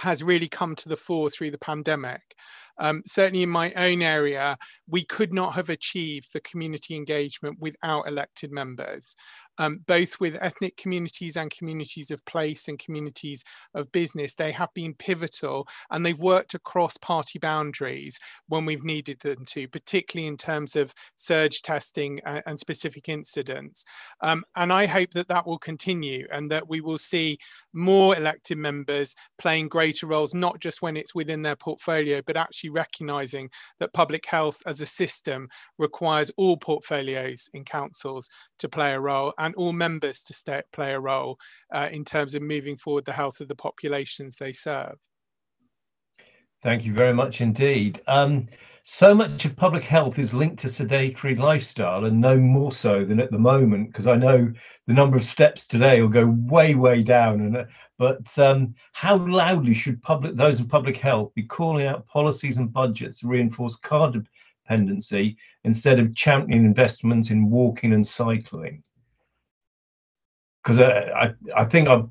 has really come to the fore through the pandemic. Um, certainly in my own area, we could not have achieved the community engagement without elected members um, both with ethnic communities and communities of place and communities of business. They have been pivotal and they've worked across party boundaries when we've needed them to, particularly in terms of surge testing and, and specific incidents. Um, and I hope that that will continue and that we will see more elected members playing greater roles, not just when it's within their portfolio, but actually recognizing that public health as a system requires all portfolios in councils to play a role and all members to stay, play a role uh, in terms of moving forward the health of the populations they serve. Thank you very much indeed. Um, so much of public health is linked to sedentary lifestyle and no more so than at the moment because I know the number of steps today will go way way down and uh, but um, how loudly should public those in public health be calling out policies and budgets to reinforce car dependency instead of championing investments in walking and cycling because I, uh, I, I think I've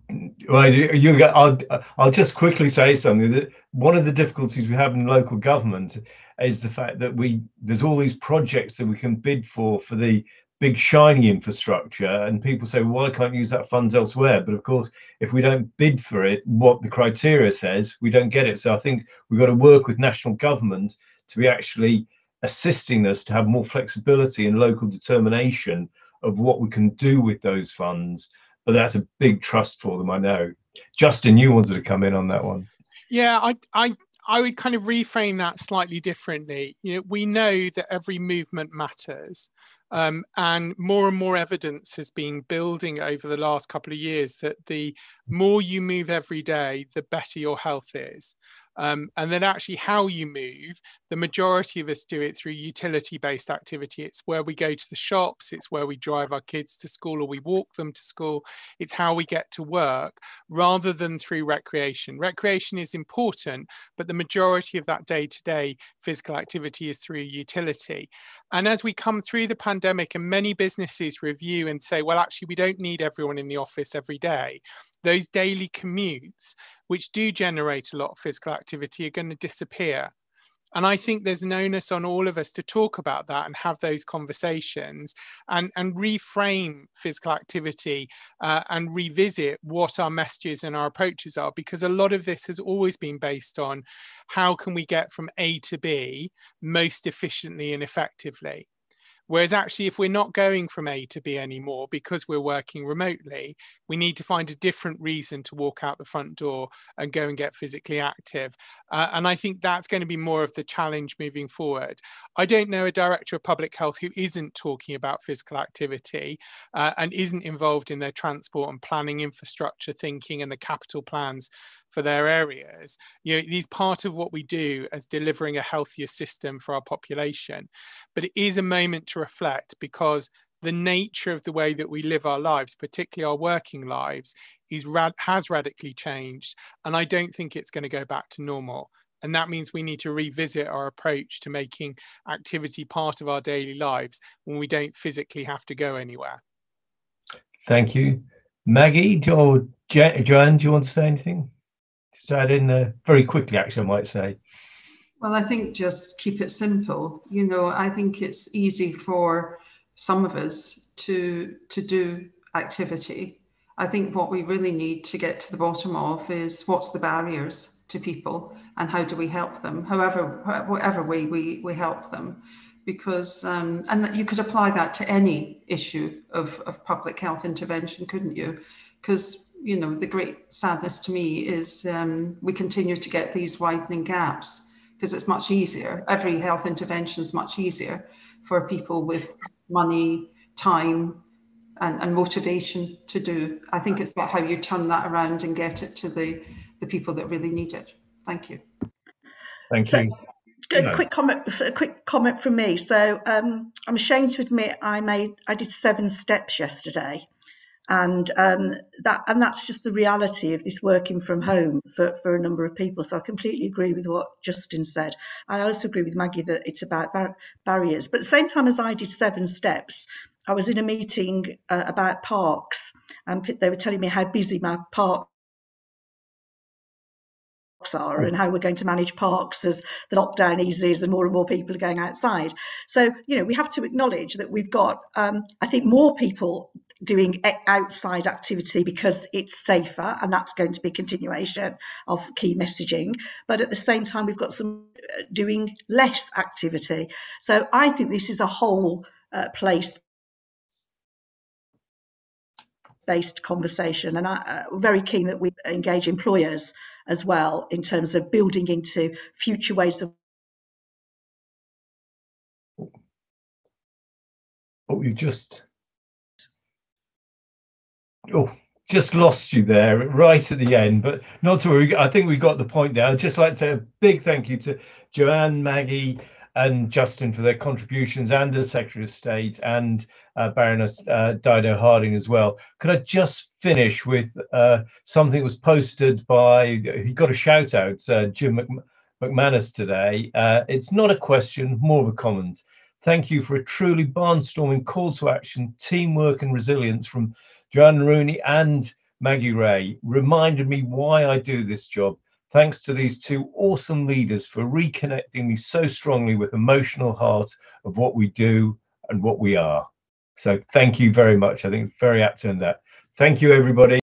well, you, I'll, I'll just quickly say something. That one of the difficulties we have in local government is the fact that we there's all these projects that we can bid for for the big shiny infrastructure and people say well, why can't you use that funds elsewhere. But of course if we don't bid for it what the criteria says we don't get it. So i think we've got to work with national government to be actually assisting us to have more flexibility and local determination of what we can do with those funds but that's a big trust for them. I know. Justin, you wanted to come in on that one. Yeah, I, I, I would kind of reframe that slightly differently. You know, we know that every movement matters, um, and more and more evidence has been building over the last couple of years that the more you move every day, the better your health is. Um, and then actually how you move, the majority of us do it through utility based activity. It's where we go to the shops, it's where we drive our kids to school or we walk them to school. It's how we get to work rather than through recreation. Recreation is important, but the majority of that day to day physical activity is through utility. And as we come through the pandemic and many businesses review and say, well, actually, we don't need everyone in the office every day, those daily commutes, which do generate a lot of physical activity, are going to disappear. And I think there's an onus on all of us to talk about that and have those conversations and, and reframe physical activity uh, and revisit what our messages and our approaches are, because a lot of this has always been based on how can we get from A to B most efficiently and effectively. Whereas actually, if we're not going from A to B anymore because we're working remotely, we need to find a different reason to walk out the front door and go and get physically active. Uh, and I think that's going to be more of the challenge moving forward. I don't know a director of public health who isn't talking about physical activity uh, and isn't involved in their transport and planning infrastructure thinking and the capital plans for their areas. You know, it is part of what we do as delivering a healthier system for our population. But it is a moment to reflect because the nature of the way that we live our lives, particularly our working lives, is rad- has radically changed, and I don't think it's going to go back to normal. And that means we need to revisit our approach to making activity part of our daily lives when we don't physically have to go anywhere. Thank you. Maggie or Jo- Joanne, do you want to say anything? Just add in there very quickly, actually, I might say. Well, I think just keep it simple. You know, I think it's easy for some of us to to do activity. I think what we really need to get to the bottom of is what's the barriers to people and how do we help them, however, whatever way we, we help them. Because, um, and that you could apply that to any issue of, of public health intervention, couldn't you? Because, you know, the great sadness to me is um, we continue to get these widening gaps because it's much easier. Every health intervention is much easier for people with money, time, and, and motivation to do. I think it's about how you turn that around and get it to the, the people that really need it. Thank you. Thank So- you. A No. quick comment. A quick comment from me. So um, I'm ashamed to admit I made I did seven steps yesterday, and um, that and that's just the reality of this working from home for, for a number of people. So I completely agree with what Justin said. I also agree with Maggie that it's about bar- barriers. But at the same time as I did seven steps, I was in a meeting uh, about parks, and they were telling me how busy my park are and how we're going to manage parks as the lockdown eases and more and more people are going outside. So, you know, we have to acknowledge that we've got, um, I think, more people doing outside activity because it's safer and that's going to be a continuation of key messaging. But at the same time, we've got some uh, doing less activity. So I think this is a whole uh, place based conversation and I, uh, very keen that we engage employers as well in terms of building into future ways of Oh, we just. Oh, just lost you there right at the end, but not to worry. I think we got the point now. I'd just like to say a big thank you to Joanne, Maggie, and Justin for their contributions, and the Secretary of State and uh, Baroness uh, Dido Harding as well. Could I just finish with uh, something that was posted by, he got a shout out, uh, Jim Mc, McManus today. Uh, it's not a question, more of a comment. Thank you for a truly barnstorming call to action, teamwork, and resilience from Joanne Roney and Maggie Rae. Reminded me why I do this job. Thanks to these two awesome leaders for reconnecting me so strongly with emotional heart of what we do and what we are. So thank you very much. I think it's very apt to end that. Thank you, everybody.